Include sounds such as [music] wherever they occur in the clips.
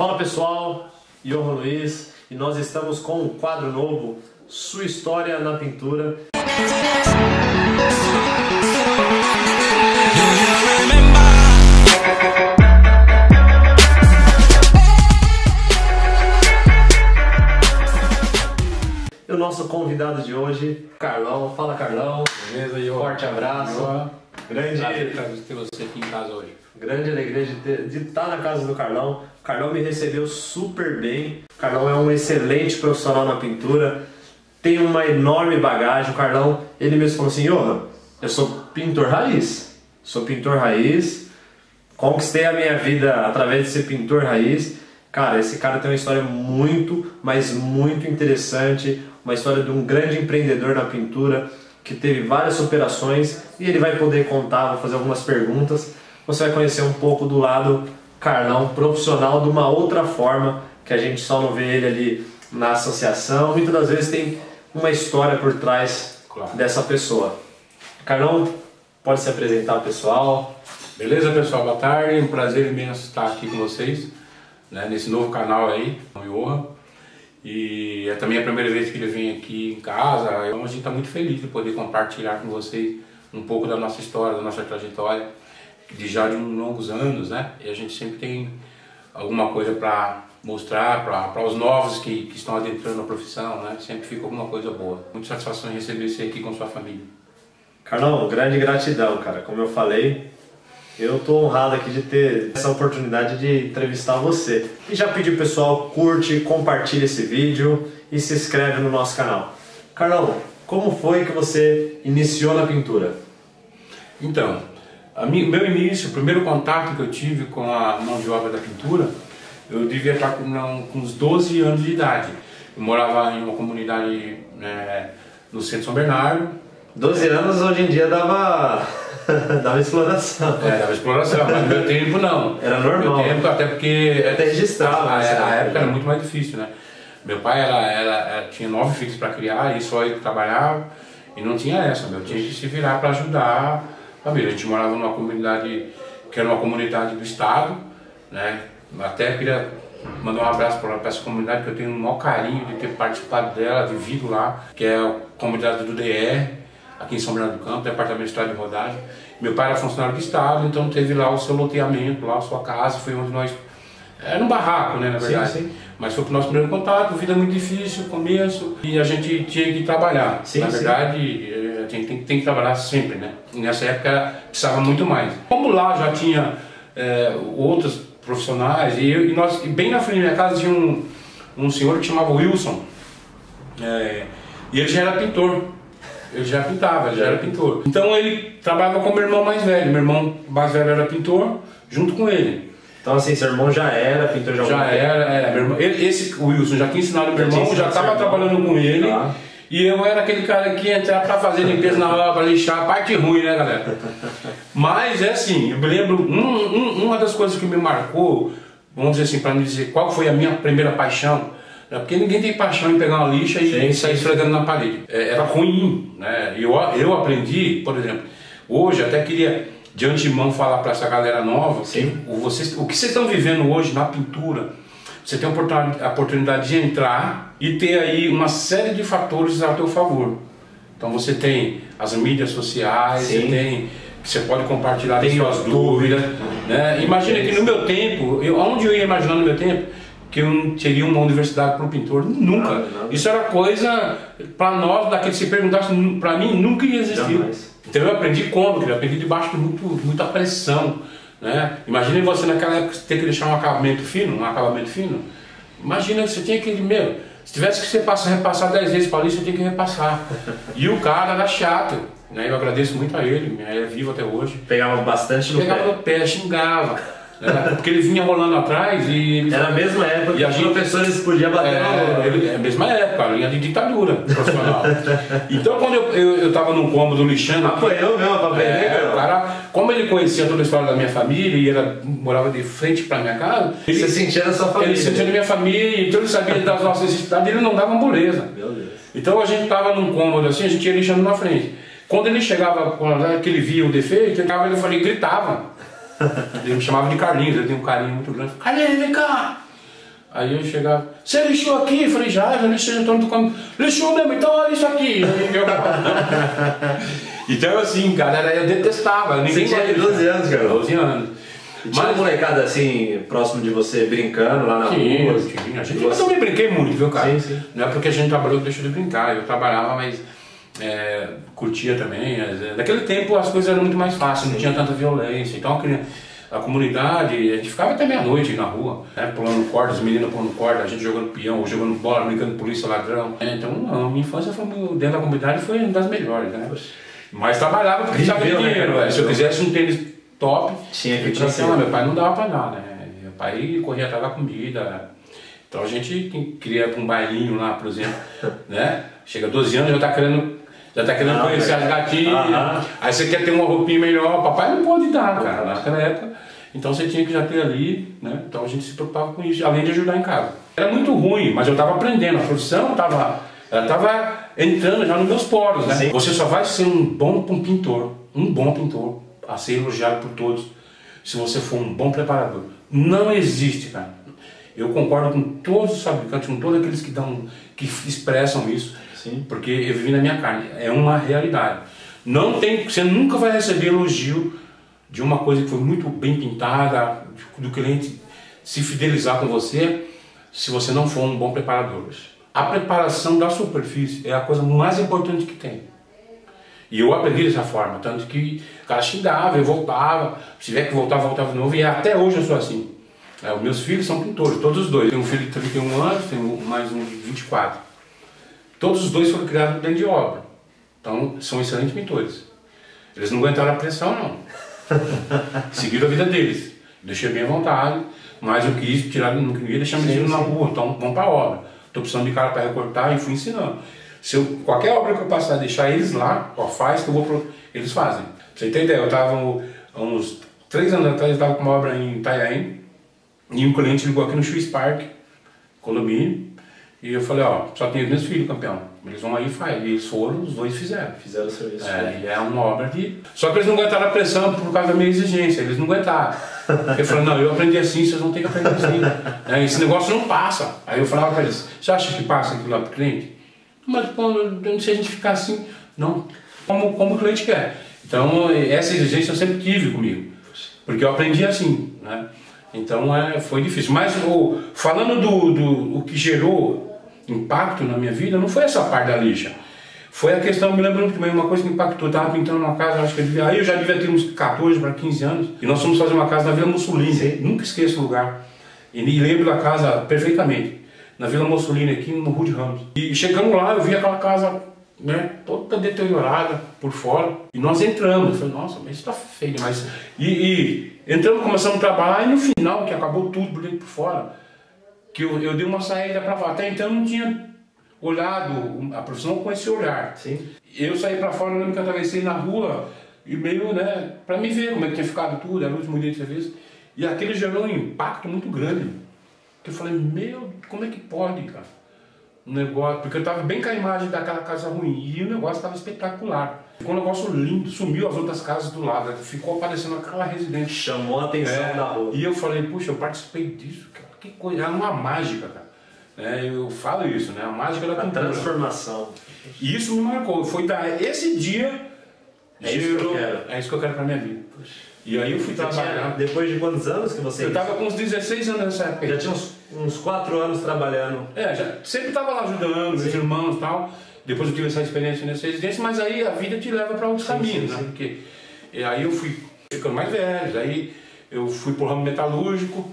Fala pessoal, Johan Luiz e nós estamos com um quadro novo, Sua História na Pintura. E o nosso convidado de hoje, Carlão. Fala Carlão. Beleza, Johan? Forte abraço. Johan. Grande, Prazer ter você aqui em casa hoje. Grande alegria de, ter, de estar na casa do Carlão. O Carlão me recebeu super bem. O Carlão é um excelente profissional na pintura. Tem uma enorme bagagem. O Carlão, ele mesmo falou assim: Johan, eu sou pintor raiz. Sou pintor raiz. Conquistei a minha vida através de ser pintor raiz. Cara, esse cara tem uma história muito, mas muito interessante. Uma história de um grande empreendedor na pintura que teve várias superações e ele vai poder contar, vou fazer algumas perguntas. Você vai conhecer um pouco do lado Carlão profissional de uma outra forma que a gente só não vê ele ali na associação. Muitas das vezes tem uma história por trás Claro. dessa pessoa. Carlão, pode se apresentar pessoal. Beleza, pessoal? Boa tarde. Um prazer imenso estar aqui com vocês, né, nesse novo canal aí, o Johan. E é também a primeira vez que ele vem aqui em casa. Então a gente está muito feliz de poder compartilhar com vocês um pouco da nossa história, da nossa trajetória, de já de longos anos, né? E a gente sempre tem alguma coisa para mostrar para os novos que, que estão adentrando a profissão, né? Sempre fica alguma coisa boa. Muita satisfação em receber você aqui com sua família. Carlão, grande gratidão, cara. Como eu falei, eu tô honrado aqui de ter essa oportunidade de entrevistar você. E já pedi pessoal, curte, compartilha esse vídeo e se inscreve no nosso canal. Carlão, como foi que você iniciou na pintura? Então, meu início, o primeiro contato que eu tive com a mão de obra da pintura, eu devia estar com, com uns 12 anos de idade. Eu morava em uma comunidade né, no centro de São Bernardo, 12 anos hoje em dia dava, [laughs] dava exploração. é, dava exploração, mas no meu tempo não. Era normal. No meu tempo, até porque Até registrava, a, né, a, época era muito mais difícil, né? Meu pai era, era, era- tinha nove filhos para criar e só ele trabalhava e não tinha essa, meu. Tinha que se virar para ajudar família. A gente morava numa comunidade que era uma comunidade do estado, né? Até queria mandar um abraço para essa comunidade que eu tenho o maior carinho de ter participado dela, vivido lá, que é a comunidade do DR, aqui em São Bernardo do Campo, Departamento de Estrada de Rodagem. Meu pai era funcionário do Estado, então teve lá o seu loteamento, lá a sua casa, foi onde nós. Era um barraco, né, na Sim, verdade. sim. Mas foi o nosso primeiro contato, vida muito difícil, começo, e a gente tinha que trabalhar. Sim, na sim. verdade, gente tem, tem que trabalhar sempre, né? E nessa época precisava muito mais. Como lá já tinha eh, outros profissionais, e, eu- e nós, e bem na frente da minha casa tinha um, um senhor que chamava Wilson, é, e ele já era pintor. Ele já pintava, ele já era pintor. Então ele trabalhava com meu irmão mais velho. Meu irmão mais velho era pintor, junto com ele. Então assim, seu irmão já era pintor de algum Já tempo? era, é, meu irmão, ele- esse o Wilson já tinha ensinado meu Já irmão, já estava trabalhando com ele. Tá. E eu era aquele cara que ia entrar pra fazer limpeza na hora, pra lixar, a parte ruim, né, galera? Mas é assim, eu me lembro, um- um- uma das coisas que me marcou, vamos dizer assim, pra me dizer qual foi a minha primeira paixão, né, porque ninguém tem paixão em pegar uma lixa e, e sair esfregando na parede. É, era ruim, né? Eu, eu aprendi, por exemplo, hoje até queria de antemão falar pra essa galera nova, Sim. que o, vocês, o que vocês estão vivendo hoje na pintura, você tem a oportuni- a oportunidade de entrar e ter aí uma série de fatores ao teu favor. Então você tem as mídias sociais, Sim. você tem você pode compartilhar Tem suas dúvidas, né? Imagina que no meu tempo, eu, onde eu ia imaginar no meu tempo que eu não teria uma universidade para um pintor? Nunca. Nada, nada. Isso era coisa para nós, daquele se perguntasse, para mim nunca ia existir. Então eu aprendi como, eu aprendi debaixo de muito, muita pressão. Né? Imagine você naquela época ter que deixar um acabamento fino, um acabamento fino. Imagina você tinha que, meu, se tivesse que você passar, repassar 10 vezes para ali, você tinha que repassar. E o cara era chato. Né? Eu agradeço muito a ele, é vivo até hoje. Pegava bastante no Pegava pé. no pé, xingava. né? Porque ele vinha rolando atrás e ele Era a mesma época E a gente- professores podiam bater é, ele- é a mesma época, linha de ditadura profissional. [laughs] então quando eu, eu, eu tava num cômodo lixando. Apanhou mesmo pra aprender, É, cara. o cara, como ele conhecia toda a história da minha família e era, morava de frente pra minha casa, ele, Você sentia na sua família. ele sentia da minha família, então ele sabia das nossas necessidades, ele não dava moleza. Meu Deus. Então a gente tava num cômodo assim, a gente ia lixando na frente. Quando ele chegava, quando ele via o defeito, ele tava, ele falei, gritava. [laughs] Ele me chamava de Carlinhos, eu tenho um carinho muito grande. Carlinhos, vem cá! Aí eu chegava, você lixou aqui? Eu falei, já, já lixei, já tô no caminho. Lixou mesmo, então olha isso aqui. Aí eu [laughs] então assim, galera, eu detestava. Ninguém você tinha 12 anos, cara. 12 anos. E tinha Mas, molecada assim, próximo de você, brincando lá na tinha, rua? Tinha, gente, eu também brinquei muito, viu, cara? Sim, sim. Não é porque a gente trabalhou que deixou de brincar. Eu trabalhava, mas é, curtia também. Naquele tempo as coisas eram muito mais fáceis, não tinha tanta violência. Então a comunidade, a gente ficava até meia-noite na rua, né, pulando corda, as meninas pulando corda, a gente jogando peão, jogando bola, brincando polícia, ladrão. Então a minha infância foi, dentro da comunidade foi uma das melhores, né? Mas trabalhava porque precisava de né, dinheiro. Né? Se eu quisesse um tênis top, tinha que trazer. Meu pai não dava pra dar, né? Meu pai corria atrás da comida. Então a gente queria ir pra um bailinho lá, por exemplo, [laughs] né? Chega 12 anos já tá querendo já tá querendo ah, conhecer as gatinhas. Aí você quer ter uma roupinha melhor. Papai não pode dar, cara, naquela época. Então você tinha que já ter ali, né? Então a gente se preocupava com isso, além de ajudar em casa. Era muito ruim, mas eu estava aprendendo. A profissão estava ela estava entrando já nos meus poros, né? Sim. Você só vai ser um bom pintor, um bom pintor, a ser elogiado por todos, se você for um bom preparador. Não existe, cara. Eu concordo com todos os fabricantes, com todos aqueles que dão, que expressam isso. Sim. Porque eu vivi na minha carne. É uma realidade. Não tem, você nunca vai receber elogio de uma coisa que foi muito bem pintada, do cliente se fidelizar com você, se você não for um bom preparador. A preparação da superfície é a coisa mais importante que tem. E eu aprendi dessa forma, tanto que o cara xingava, eu voltava, se tiver que voltar, voltava de novo, e até hoje eu sou assim. É, os meus filhos são pintores, todos os dois. Tenho um filho de 31 anos, tenho mais um de 24. Todos os dois foram criados dentro de obra. Então, são excelentes pintores. Eles não aguentaram a pressão, não. [laughs] Seguiram a vida deles. Deixei bem à vontade, mas eu quis tirar, não queria deixar meus na rua, então vamos para a obra. Estou precisando de cara para recortar e fui ensinando. Se eu, qualquer obra que eu passar, deixar eles lá, ó, faz que eu vou pro, eles fazem. Pra você ter ideia, eu estava uns três anos atrás, eu estava com uma obra em Itanhaém, e um cliente ligou aqui no Swiss Park, condomínio, e eu falei, ó, só os meus filhos, campeão. Eles vão aí e faz. Eles foram, os dois fizeram. Fizeram o serviço. É, e é uma obra de. Só que eles não aguentaram a pressão por causa da minha exigência, eles não aguentaram. Eu falei, não, eu aprendi assim, vocês vão ter que aprender assim. é, esse negócio não passa. Aí eu falava para eles, você acha que passa aquilo lá pro cliente? Mas pô, se a gente ficar assim, não, como, como o cliente quer. Então, essa exigência eu sempre tive comigo. Porque eu aprendi assim, né? Então é, foi difícil. Mas o, falando do, do o que gerou impacto na minha vida não foi essa parte da lixa. Foi a questão, me lembro muito bem, uma coisa que impactou. Eu estava pintando uma casa, acho que eu devia, aí eu já devia ter uns 14 para 15 anos, e nós fomos fazer uma casa na Vila Mussolini. Nunca esqueço o lugar. E me lembro da casa perfeitamente. Na Vila Mussolini, aqui no Rua de Ramos. E chegamos lá, eu vi aquela casa né, toda deteriorada por fora. E nós entramos. Eu falei, nossa, mas isso está feio demais. E, e entramos, começamos a trabalhar, e no final, que acabou tudo por dentro por fora, que eu, eu dei uma saída para fora. Até então eu não tinha olhado, a profissão com esse olhar. Sim. Eu saí para fora, lembro que eu atravessei na rua e meio, né, para me ver como é que tinha ficado tudo, era o último dia de serviço. E aquele gerou um impacto muito grande. Que eu falei, meu, como é que pode, cara? Um negócio, porque eu estava bem com a imagem daquela casa ruim e o negócio estava espetacular. Ficou um negócio lindo, sumiu as outras casas do lado, ficou aparecendo aquela residência. Chamou a atenção é, da rua. E eu falei, puxa, eu participei disso, que coisa, é uma mágica, cara. É, eu falo isso, né? A mágica da pintura. A transformação. E isso me marcou. Foi dar esse dia. É isso que eu quero. É isso que eu quero pra minha vida. E aí eu fui você trabalhar. Tinha, depois de quantos anos que você. Eu tava com uns 16 anos nessa época. Já tinha uns, uns 4 anos trabalhando. É, já, sempre tava lá ajudando, sim. meus irmãos e tal. Depois eu tive essa experiência nessa residência, mas aí a vida te leva para outros sim, caminhos, sim, né? Porque e aí eu fui ficando mais velho, aí eu fui pro ramo metalúrgico.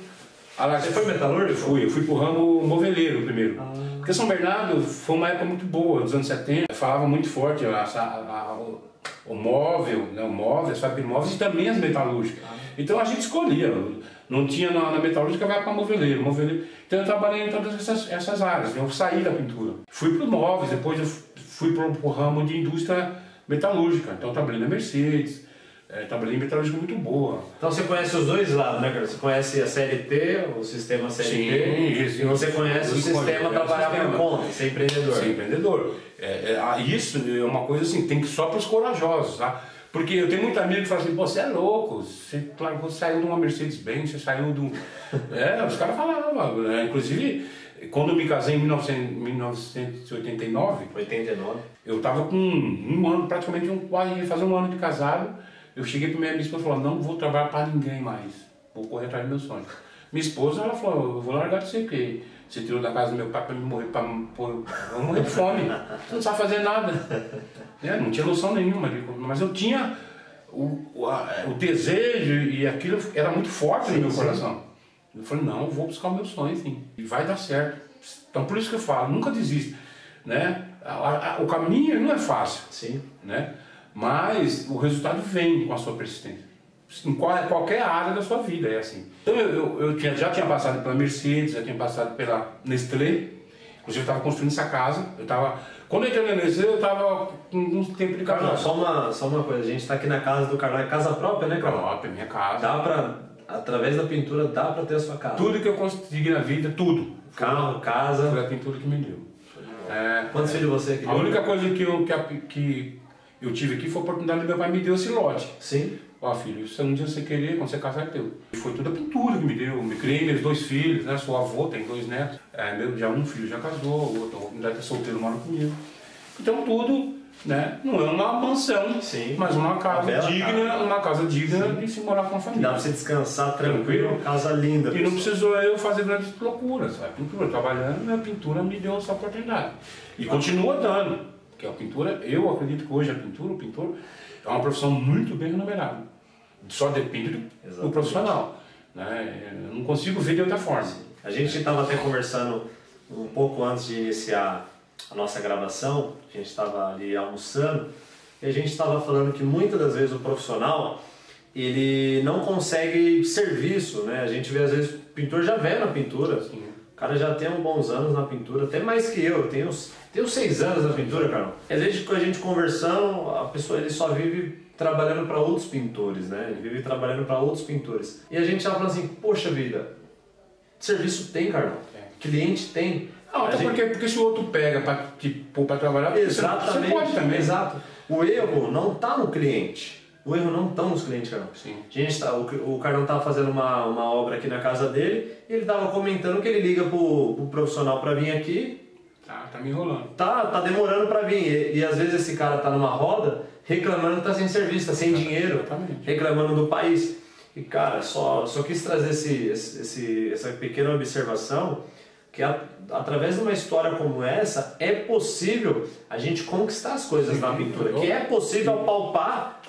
Ah, você foi metalúrgico? Eu fui, eu fui pro ramo moveleiro primeiro. Ah. Porque São Bernardo foi uma época muito boa, nos anos 70, falava muito forte a, a, a, o móvel, né, o móvel, as fábricas de móveis e também as metalúrgicas. Ah. Então a gente escolhia, não tinha na, na metalúrgica, vai para moveleiro, moveleiro. Então eu trabalhei em todas essas, essas áreas, eu saí da pintura. Fui para móveis, depois eu fui para o ramo de indústria metalúrgica, então eu trabalhei na Mercedes, é, trabalhei em metalúrgica muito boa. Então você conhece os dois lados, né, cara? Você conhece a CLT, o sistema CLT, sim, e você conhece o sistema trabalhar por conta, ser empreendedor. Ser empreendedor. É, é, isso é uma coisa assim, tem que só para os corajosos, tá? Porque eu tenho muito amigo que fala assim, pô, você é louco, você, claro, você saiu de uma Mercedes-Benz, você saiu de um... [laughs] É, os caras falavam, né? inclusive, quando eu me casei em 1900, 1989, 89. eu tava com um ano, praticamente um, quase fazer um ano de casado, eu cheguei pra minha esposa e falei, não vou trabalhar para ninguém mais, vou correr atrás do meu sonho. Minha esposa, ela falou, eu vou largar de você, porque você tirou da casa do meu pai para me morrer, para morrer de fome. Você não sabe fazer nada. Né? Não tinha noção nenhuma, mas eu tinha o, o, a, o desejo e aquilo era muito forte sim, no meu sim. coração. Eu falei, não, eu vou buscar o meu sonho, enfim, e vai dar certo. Então por isso que eu falo, nunca desista. Né? O caminho não é fácil, sim. né? Mas o resultado vem com a sua persistência em qualquer área da sua vida, é assim. Então eu, eu, eu tinha, já tinha passado pela Mercedes, já tinha passado pela Nestlé, inclusive eu estava construindo essa casa, eu estava... Quando eu entrei na Nestlé, eu estava com um tempo de casa. só uma, só uma coisa, a gente está aqui na casa do Carlão, é casa própria, né, Carlão? Própria, minha casa. Dá para, através da pintura, dá para ter a sua casa. Tudo que eu consegui na vida, tudo. Carro, casa. Foi a pintura que me deu. É, Quantos filhos você aqui? A única coisa que eu, que, que eu tive aqui foi a oportunidade do meu pai me deu esse lote. Sim. Ó, filho, se um dia você querer, quando você casar, é teu. E foi toda a pintura que me deu. Me criei meus dois filhos, né? Sou avô, tenho dois netos. É, meu, já um filho já casou, o outro ainda tá solteiro, mora comigo. Então tudo, né? Não é uma mansão, Sim. mas uma casa uma digna, casa. uma casa digna Sim. de se morar com a família. Dá pra você descansar tranquilo, tranquilo. casa linda. E não precisou eu fazer grandes loucuras. A pintura, trabalhando, a pintura me deu essa oportunidade. E continua dando. Porque a pintura, eu acredito que hoje a pintura, o pintor, é uma profissão muito bem remunerada. Só depende do, do profissional. Né? Eu não consigo ver de outra forma. A gente estava até conversando um pouco antes de iniciar a nossa gravação, a gente estava ali almoçando, e a gente estava falando que muitas das vezes o profissional ele não consegue serviço, né? A gente vê às vezes o pintor já vê na pintura, Sim. O cara já tem uns bons anos na pintura, até mais que eu, eu tenho, tenho seis anos na pintura, cara. Às vezes com a gente conversando, a pessoa ele só vive trabalhando para outros pintores, né? Ele vive trabalhando para outros pintores. E a gente tava falando assim, poxa vida, serviço tem, Carlão. É. Cliente tem. Não, até gente... porque, porque se o outro pega para tipo, trabalhar, Exatamente, você pode também. Exato. O erro não está no cliente. O erro não está nos clientes, Carlão. Sim. Gente, tá, o, o Carlão estava fazendo uma, uma obra aqui na casa dele e ele estava comentando que ele liga pro, pro profissional para vir aqui. Tá, tá me enrolando. Tá, tá demorando para vir. E, e às vezes esse cara tá numa roda reclamando que está sem serviço, está sem dinheiro, reclamando do país. E cara, só, só quis trazer esse, esse, essa pequena observação que através de uma história como essa é possível a gente conquistar as coisas Sim, na pintura, que é possível palpar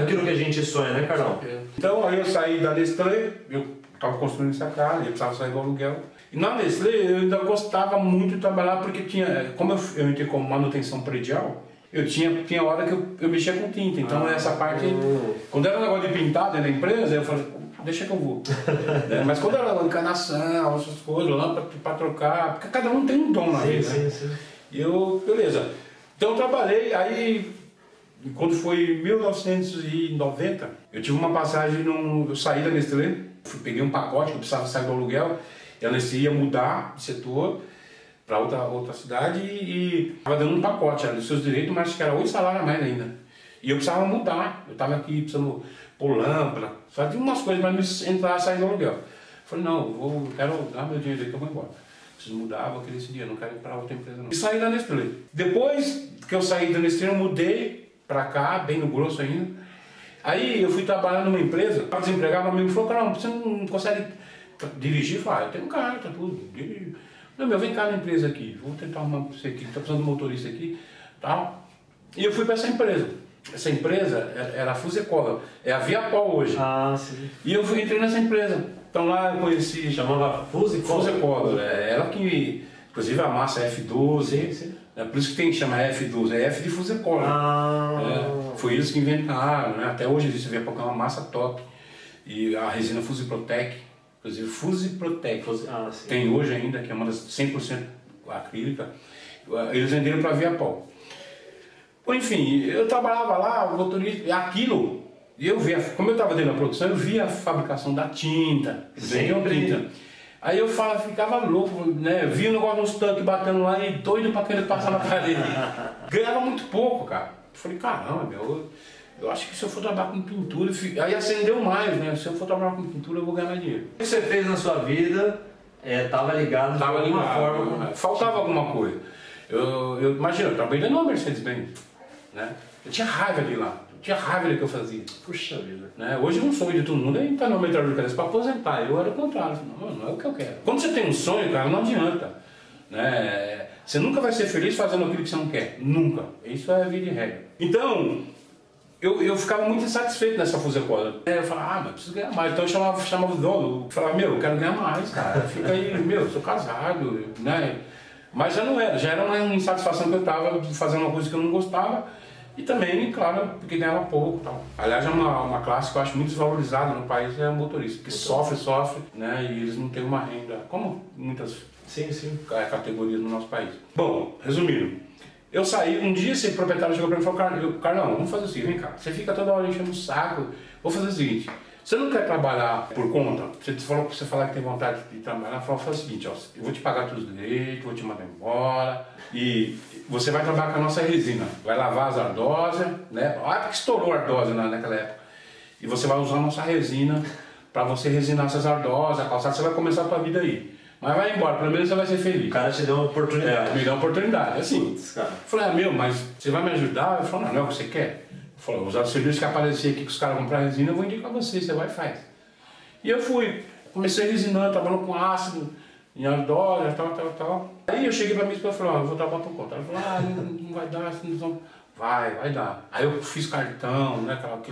aquilo que a gente sonha, né, Carlão? Então aí eu saí da Nestlé, eu estava construindo essa casa, eu precisava sair do aluguel. E na Nestlé eu ainda gostava muito de trabalhar porque tinha, como eu, eu entrei como manutenção predial, eu tinha, tinha hora que eu, eu mexia com tinta, então ah, essa parte. Uh. Quando era um negócio de pintar dentro da empresa, eu falei, deixa que eu vou. [laughs] é, mas quando de encanação, essas coisas, lá para trocar, porque cada um tem um dom na sim, vida. Sim, sim. E eu, beleza. Então eu trabalhei, aí quando foi 1990, eu tive uma passagem, num, eu saí da Nestlé, fui, peguei um pacote que eu precisava sair do aluguel, e a Nestlé ia mudar de setor para outra, outra cidade e estava dando um pacote, era dos seus direitos, mas que era oito salários a mais ainda. E eu precisava mudar, eu estava aqui precisando pôr lâmpada, só de umas coisas para me entrar e sair do aluguel. Falei, não, vou, quero dar meu dinheiro aí que eu vou embora. Preciso mudar, vou querer esse dinheiro, não quero ir para outra empresa não. E saí da Nestlé. Depois que eu saí da Nestlé, eu mudei para cá, bem no grosso ainda. Aí eu fui trabalhar numa empresa, estava desempregado, um amigo falou, cara, você não consegue dirigir? Falei, ah, eu tenho carro, tá tudo, dirijo. Não, meu, vem cá na empresa aqui, vou tentar pra você aqui, tá precisando de motorista aqui, tal. E eu fui para essa empresa. Essa empresa era a Fusecola, é a Viapol hoje. Ah, sim. E eu fui, entrei nessa empresa. Então lá eu conheci. Chamava Fusecola? Fusecola, é ela que. Inclusive a massa é F12. Sim, sim. É por isso que tem que chamar F12, é F de Fusecola. Ah. É, foi eles que inventaram, né? Até hoje existe a Viapol, que é uma massa top. E a resina Fusiprotec Inclusive Fuse Protect. Ah, tem hoje ainda, que é uma das 100% acrílica. Eles venderam para a Viapol. Enfim, eu trabalhava lá, o motorista, aquilo, eu via, como eu estava dentro da produção, eu via a fabricação da tinta, vendiam tinta. Aí eu falava, ficava louco, né? Via o negócio nos tanques batendo lá e doido para querer passar na parede. [laughs] Ganhava muito pouco, cara. Eu falei, caramba, meu, eu acho que se eu for trabalhar com pintura, aí acendeu mais, né? Se eu for trabalhar com pintura, eu vou ganhar dinheiro. O que você fez na sua vida estava ligado Tava de alguma ligado, forma faltava alguma coisa. Eu, eu imagina, eu trabalhei numa Mercedes-Benz, né? Eu tinha raiva de lá, eu tinha raiva do que eu fazia. Puxa vida. Né? Hoje eu não sou de todo mundo, nem tá no metrô de cabeça para aposentar. Eu era o contrário. Não, não é o que eu quero. Quando você tem um sonho, cara, não adianta. Né? Você nunca vai ser feliz fazendo aquilo que você não quer. Nunca. Isso é vida de regra. Então, eu, eu ficava muito insatisfeito nessa fusecola. Eu falava, ah, mas preciso ganhar mais. Então eu chamava, chamava o dono, eu falava, meu, eu quero ganhar mais, cara. Fica aí, [laughs] meu, eu sou casado, né? Mas já não era, já era uma insatisfação que eu tava de fazer uma coisa que eu não gostava. E também, claro, porque ganhava pouco e tal. Aliás, é uma, uma classe que eu acho muito desvalorizada no país, é o motorista, que sofre, sofre, né? E eles não têm uma renda, como muitas Sim, sim. categorias no nosso país. Bom, resumindo, eu saí, um dia esse proprietário chegou para mim e falou, "Car- Carlão, vamos fazer o seguinte, vem cá, você fica toda hora enchendo o saco, vou fazer o seguinte, você não quer trabalhar por conta? Você falou que você falar que tem vontade de trabalhar, falou, faz o seguinte, ó, eu vou te pagar todos os direitos, vou te mandar embora e você vai trabalhar com a nossa resina, vai lavar as ardósias, né? Ah, porque estourou a ardósia na, naquela época. E você vai usar a nossa resina para você resinar essas ardósias, a calçada, você vai começar a tua vida aí. Mas vai embora, pelo menos você vai ser feliz. O cara te deu uma É, oportunidade. me dá uma oportunidade, assim. Putz, cara. Eu falei, ah, meu, mas você vai me ajudar? Eu falei, não, não é o que você quer. Falou, usar o serviço que aparecer aqui que os caras comprar resina, eu vou indicar você, você vai e faz. E eu fui, comecei resinando, trabalhando com ácido, em ardósia, tal, tal, tal. Aí eu cheguei pra minha esposa e falei, ó, eu vou trabalhar por conta. Ela falou, ah, não, não vai dar, não vai, vai dar. Aí eu fiz cartão, né, aquela,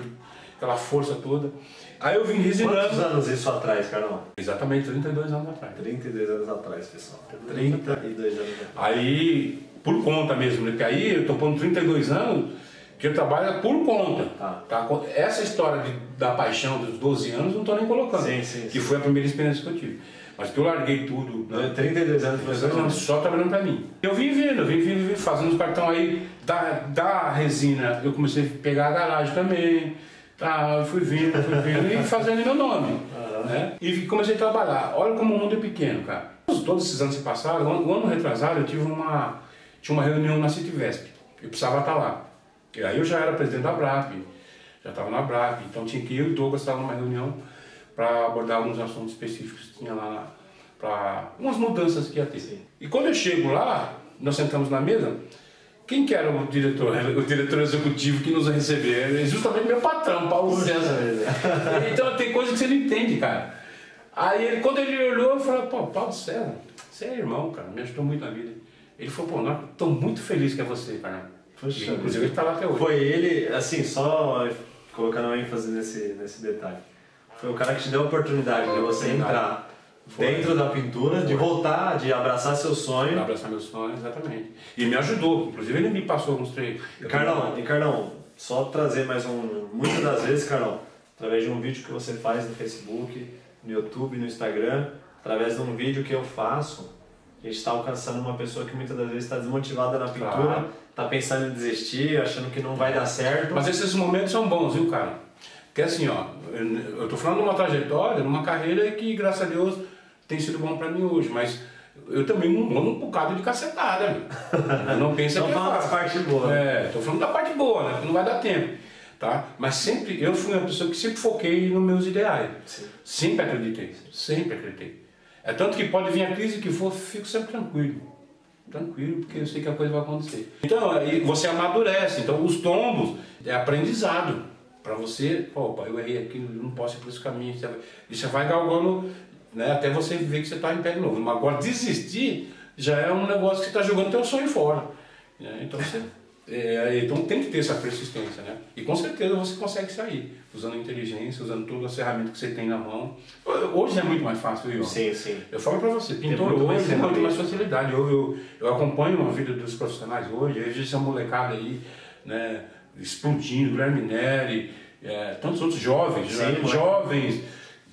aquela força toda. Aí eu vim Quantos resinando. anos isso atrás, Carlão? Exatamente 32 anos atrás. 32 anos atrás, pessoal. 32 anos atrás. Aí, por conta mesmo, né? Porque aí eu tô pondo 32 anos que eu trabalho por conta. Tá. Essa história de- da paixão dos 12 anos não tô nem colocando. Sim, sim, Que sim. foi a primeira experiência que eu tive. Mas que eu larguei tudo. né? 32 anos 32 anos só trabalhando pra mim. Eu vim vindo, eu vim vindo, vim fazendo os cartão aí da, da resina. Eu comecei a pegar a garagem também. Tá, eu fui vindo, fui vindo e fazendo meu nome. Né? E comecei a trabalhar. Olha como o mundo é pequeno, cara. Todos esses anos se passaram, o ano o ano retrasado eu tive uma, tinha uma reunião na Citivesp. Eu precisava estar lá. E aí eu já era presidente da BRAP, já estava na BRAP, então tinha que eu e o Douglas estar numa reunião para abordar alguns assuntos específicos que tinha lá, para umas mudanças que ia ter. Sim. E quando eu chego lá, nós sentamos na mesa, quem que era o diretor, [laughs] o diretor executivo que nos recebeu? É justamente meu patrão, Paulo César. [laughs] então tem coisa que você não entende, cara. Aí ele, quando ele olhou, eu falei, pô, Paulo César, você é irmão, cara, me ajudou muito na vida. Ele falou, pô, não, tô muito feliz que é você, cara. Puxa E, inclusive ele tá lá até hoje. Foi ele, assim, só colocando ênfase nesse, nesse detalhe. Foi o cara que te deu a oportunidade de você entrar Foi. dentro da pintura, de Foi. voltar, de abraçar seu sonho. abraçar meus sonhos, exatamente. E me ajudou, inclusive ele me passou alguns treinos. E Carlão, e Carlão, só trazer mais um. Muitas das vezes, Carlão, através de um vídeo que você faz no Facebook, no YouTube, no Instagram, através de um vídeo que eu faço, a gente está alcançando uma pessoa que muitas das vezes está desmotivada na pintura, Claro. Está pensando em desistir, achando que não vai dar certo. Mas esses momentos são bons, viu, cara? Porque assim, ó, eu- tô falando de uma trajetória, de uma carreira que, graças a Deus, tem sido bom pra mim hoje, mas eu também não um bocado de cacetada, meu. Não pensa Então que é fácil. partes boas, né? É, tô falando da parte boa, né? Porque não vai dar tempo, tá? Mas sempre, eu fui uma pessoa que sempre foquei nos meus ideais. Sim. Sempre acreditei, sempre acreditei. É tanto que pode vir a crise que for, fico sempre tranquilo. Tranquilo, porque eu sei que a coisa vai acontecer. Então, aí você amadurece. Então, os tombos é aprendizado. Para você, opa, eu errei aqui, eu não posso ir por esse caminho. E você vai galgando né, até você ver que você está em pé de novo. Mas agora, desistir já é um negócio que você está jogando teu sonho fora. né? Então, você, é, então tem que ter essa persistência, né? E com certeza você consegue sair, usando inteligência, usando todas as ferramentas que você tem na mão. Hoje é muito mais fácil, viu? Sim, sim. Eu falo pra você, pintor mais hoje é muito mais ferramenta. facilidade. Eu, eu, eu acompanho a vida dos profissionais hoje, eu vejo essa molecada aí, né, explodindo, Guilherme Neri, é, tantos outros jovens, Sim, né, jovens,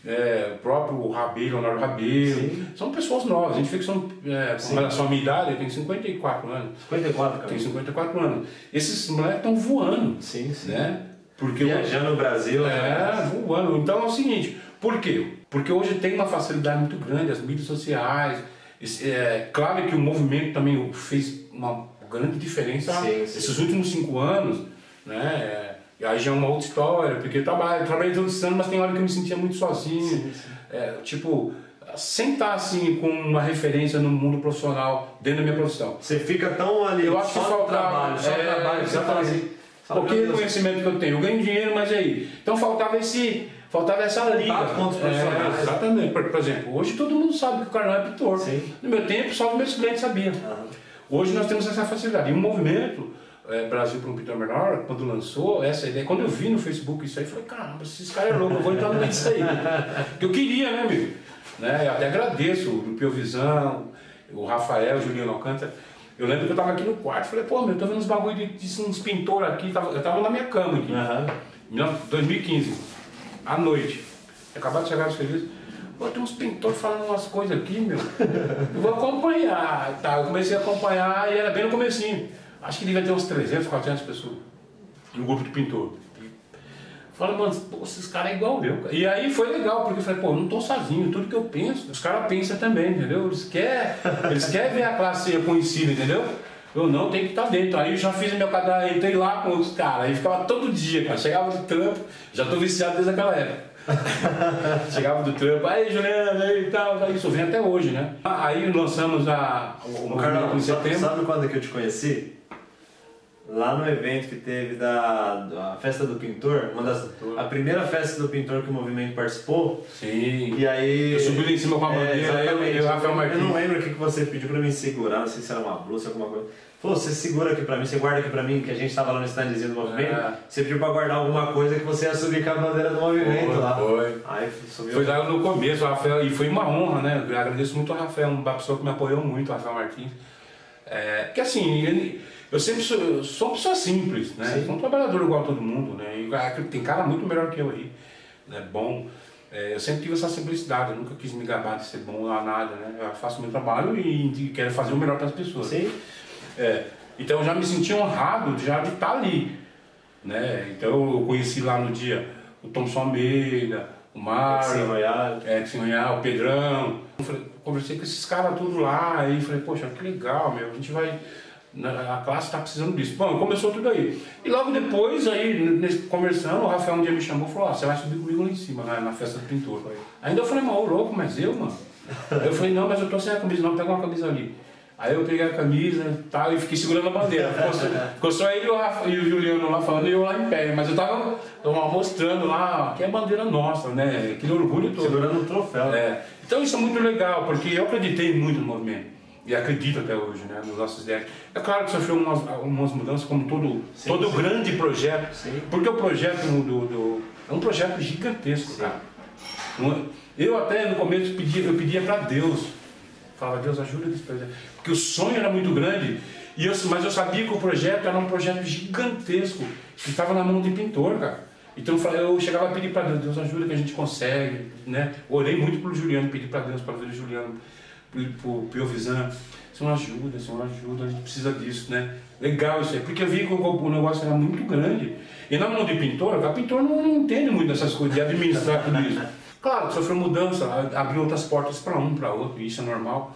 é, o próprio Rabelo, Leonardo Rabelo, Sim. são pessoas novas. A gente fica que são, é, com Sim. relação à minha idade, eu tenho 54 anos. 54, Tenho cara. 54 anos. Esses moleques estão voando, Sim, sim. né? Porque Viajando no Brasil, é, né? voando. Então é o seguinte, por quê? Porque hoje tem uma facilidade muito grande, as mídias sociais. É claro que o movimento também fez uma grande diferença Sim, sim. esses últimos cinco anos, né? é, E aí já é uma outra história, porque eu trabalho, eu trabalhei todos os anos, mas tem hora que eu me sentia muito sozinho. Sim. É, tipo, sem estar assim com uma referência no mundo profissional, dentro da minha profissão. Você fica tão ali, Eu acho só que faltava- trabalho, só é, trabalho, você exatamente. Fala, Porque meu o conhecimento que eu tenho, eu ganho dinheiro, mas aí? Então faltava esse. Faltava essa liga. É, exatamente. Por, por exemplo, hoje todo mundo sabe que o Carnal é pintor. Sim. No meu tempo, só os meus clientes sabiam. Aham. Hoje nós temos essa facilidade. E o movimento é, Brasil para um Pintor Menor, quando lançou essa ideia, quando eu vi no Facebook isso aí, eu falei, caramba, esses caras é louco, eu vou entrar no meio disso aí. [laughs] Porque eu queria, né, amigo? Né? Eu até agradeço o Piovisão, o Rafael, o Juliano Alcântara. Eu lembro que eu tava aqui no quarto, falei, pô, meu, eu tô vendo uns bagulho de, de uns pintores aqui, tava- eu tava na minha cama aqui. Em 2015, à noite. Acabado de chegar do serviço. Pô, tem uns pintores falando umas coisas aqui, meu. Eu vou acompanhar. Tá, eu comecei a acompanhar e era bem no comecinho. Acho que devia ter uns 300, 400 pessoas. No grupo de pintor. Fala, mano, pô, esses caras é igual eu. cara. E aí foi legal, porque eu falei, pô, não tô sozinho, tudo que eu penso, os caras pensam também, entendeu? Eles querem, eles querem ver a classe conhecida, entendeu? Eu não, tem que estar dentro. Aí eu já fiz meu cadastro, entrei lá com os caras, aí ficava todo dia, cara. Chegava do trampo, já tô viciado desde aquela época. [laughs] Chegava do trampo, aí Juliana, aí e tal, aí isso vem até hoje, né? Aí lançamos a, o, o movimento Carlão, em sabe, setembro. sabe quando que eu te conheci? Lá no evento que teve da, da festa do pintor, uma das, a primeira festa do pintor que o movimento participou. Sim. E aí. Eu subi lá em cima com a É, bandeira, eu- exatamente. eu e o Rafael Eu Martins. não lembro o que que você pediu pra mim segurar, não sei se era uma blusa, alguma coisa. Falou, você segura aqui pra mim, você guarda aqui pra mim, que a gente tava lá no standzinho do movimento. É. Você pediu pra guardar alguma coisa que você ia subir com a bandeira do movimento Foi, lá. foi. Aí subiu. Foi lá no começo, o Rafael, e foi uma honra, né? Eu agradeço muito ao Rafael, uma pessoa que me apoiou muito, o Rafael Martins. É, porque assim, ele- eu sempre sou, eu sou uma pessoa simples, né? Sim. Sou um trabalhador igual a todo mundo, né? E tem cara muito melhor que eu aí, né? Bom. É, eu sempre tive essa simplicidade, eu nunca quis me gabar de ser bom a nada, né? Eu faço meu trabalho e, e quero fazer o melhor para as pessoas. Sim. É, então eu já me senti honrado já de estar ali. Né? Então eu conheci lá no dia o Thomson Almeida, o Mário, Royal, o Pedrão. Conversei com esses caras tudo lá e falei, poxa, que legal, meu, a gente vai. A classe está precisando disso. Bom, começou tudo aí. E logo depois, aí, nesse- conversando, o Rafael um dia me chamou e falou, ó, você vai subir comigo lá em cima, na, na festa do pintor. Ainda eu falei, mal louco, mas eu, mano. Eu falei, não, mas eu tô sem a camisa, não, pega uma camisa ali. Aí eu peguei a camisa e tal, e fiquei segurando a bandeira. Ficou só, ficou só ele e o, Rafa, e o Juliano lá falando e eu lá em pé. Mas eu tava, tava mostrando lá que é a bandeira nossa, né? Aquele orgulho todo. Segurando um troféu. É. Então isso é muito legal, porque eu acreditei muito no movimento. E acredito até hoje, né? Nas nossas ideias. É claro que sofreu umas, umas mudanças, como todo, Sim, todo sim. grande projeto. Sim. Porque o projeto do, do- é um projeto gigantesco, cara. É- Eu até no começo pedia, eu pedia para Deus. Falava, Deus ajuda esse projeto. Porque o sonho era muito grande. E eu, mas eu sabia que o projeto era um projeto gigantesco. Que estava na mão de pintor, cara. Então eu chegava a pedir para Deus, Deus ajuda que a gente consegue. Né? Orei muito pro Juliano, pedi para Deus para ver o Juliano, pro, pro Piovisan. Senhor ajuda, Senhor ajuda, a gente precisa disso, né? Legal isso aí, porque eu vi que o, o negócio era muito grande. E na mão de pintor, o pintor não, não entende muito dessas coisas, de administrar tudo isso. [laughs] Claro, sofreu mudança, a- abriu outras portas para um, para outro, isso é normal,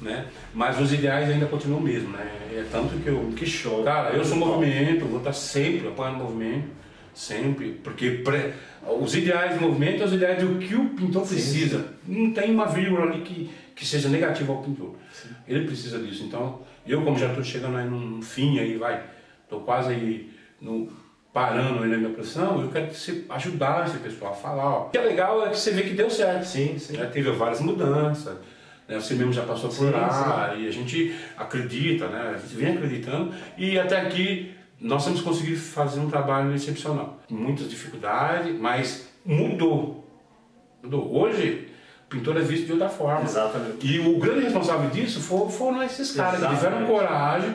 né? Mas os ideais ainda continuam o mesmo, né? É tanto que eu. Que show. Cara, eu sou movimento, vou estar sempre apoiando o movimento, sempre, porque pré- os ideais do movimento são os ideais do que o pintor Sim, precisa. Não tem uma vírgula ali que, que seja negativa ao pintor. Ele precisa disso. Então, eu como já estou chegando aí num fim aí, vai, estou quase aí no, parando aí na minha profissão, eu quero ajudar esse pessoal a falar. Ó. O que é legal é que você vê que deu certo. Sim, sim. Já teve várias mudanças. Né? Você mesmo já passou por Sim, lá e a gente acredita, né? A gente vem acreditando e até aqui nós temos conseguido fazer um trabalho excepcional. Muitas dificuldades, mas mudou. Mudou. Hoje, o pintor é visto de outra forma. Exatamente. E o grande responsável disso foram, foram esses caras que tiveram coragem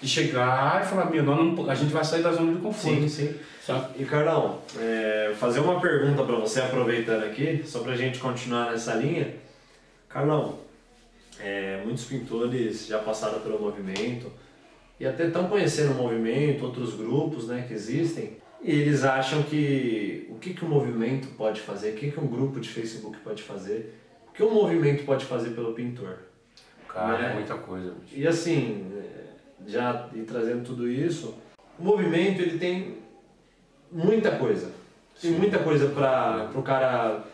de chegar e falar, meu, nós não- a gente vai sair da zona de conforto. Sim, sim. Sabe? E Carlão, é, fazer uma pergunta para você, aproveitando aqui, só para a gente continuar nessa linha. Carlão, é, muitos pintores já passaram pelo movimento e até estão conhecendo o movimento, outros grupos né, que existem, e eles acham que o que, que o movimento pode fazer, o que, que um grupo de Facebook pode fazer, o que o movimento pode fazer pelo pintor. Cara, Né? é muita coisa. bicho. E assim, é, já e trazendo tudo isso, o movimento ele tem muita coisa. Tem muita coisa para o cara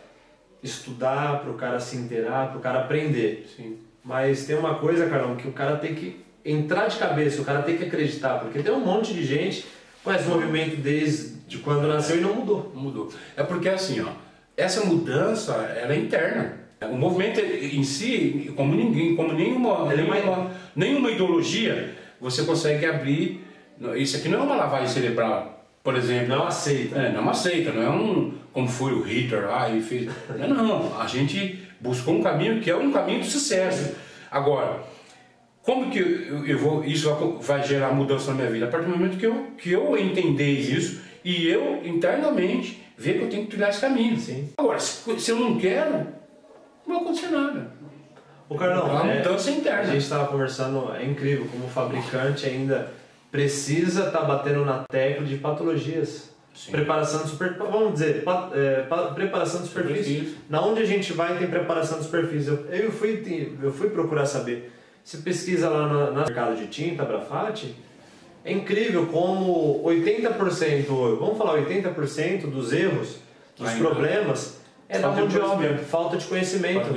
estudar, para o cara se inteirar, para o cara aprender. Sim. Mas tem uma coisa, Carlão, que o cara tem que entrar de cabeça, o cara tem que acreditar, porque tem um monte de gente conhece o movimento desde quando nasceu e não mudou. Não mudou. É porque assim, ó, essa mudança ela é interna. O movimento em si, como ninguém, como nenhuma, é nenhuma, nenhuma ideologia, você consegue abrir. Isso aqui não é uma lavagem cerebral, por exemplo. Não aceita. É, não uma seita, não é um. Como foi o Hitler lá e fez. Não, não, a gente buscou um caminho que é um caminho de sucesso. Agora, como que eu, eu vou, isso vai gerar mudança na minha vida? A partir do momento que eu, que eu entender isso e eu internamente ver que eu tenho que trilhar esse caminho. Sim. Agora, se, se eu não quero, não vai acontecer nada. O Carlão, a é, mudança interna. a gente estava conversando, é incrível como o fabricante ainda precisa estar batendo na tecla de patologias. Sim. Preparação de super, vamos dizer, pa- é, pa- preparação de superfície. Superfície. Na onde a gente vai tem preparação de superfície. Eu, eu fui eu fui procurar saber. Você pesquisa lá no, no mercado de tinta, Brafate, é incrível como 80%, vamos falar 80% dos erros, dos Ainda. problemas é da mão de obra, falta de conhecimento.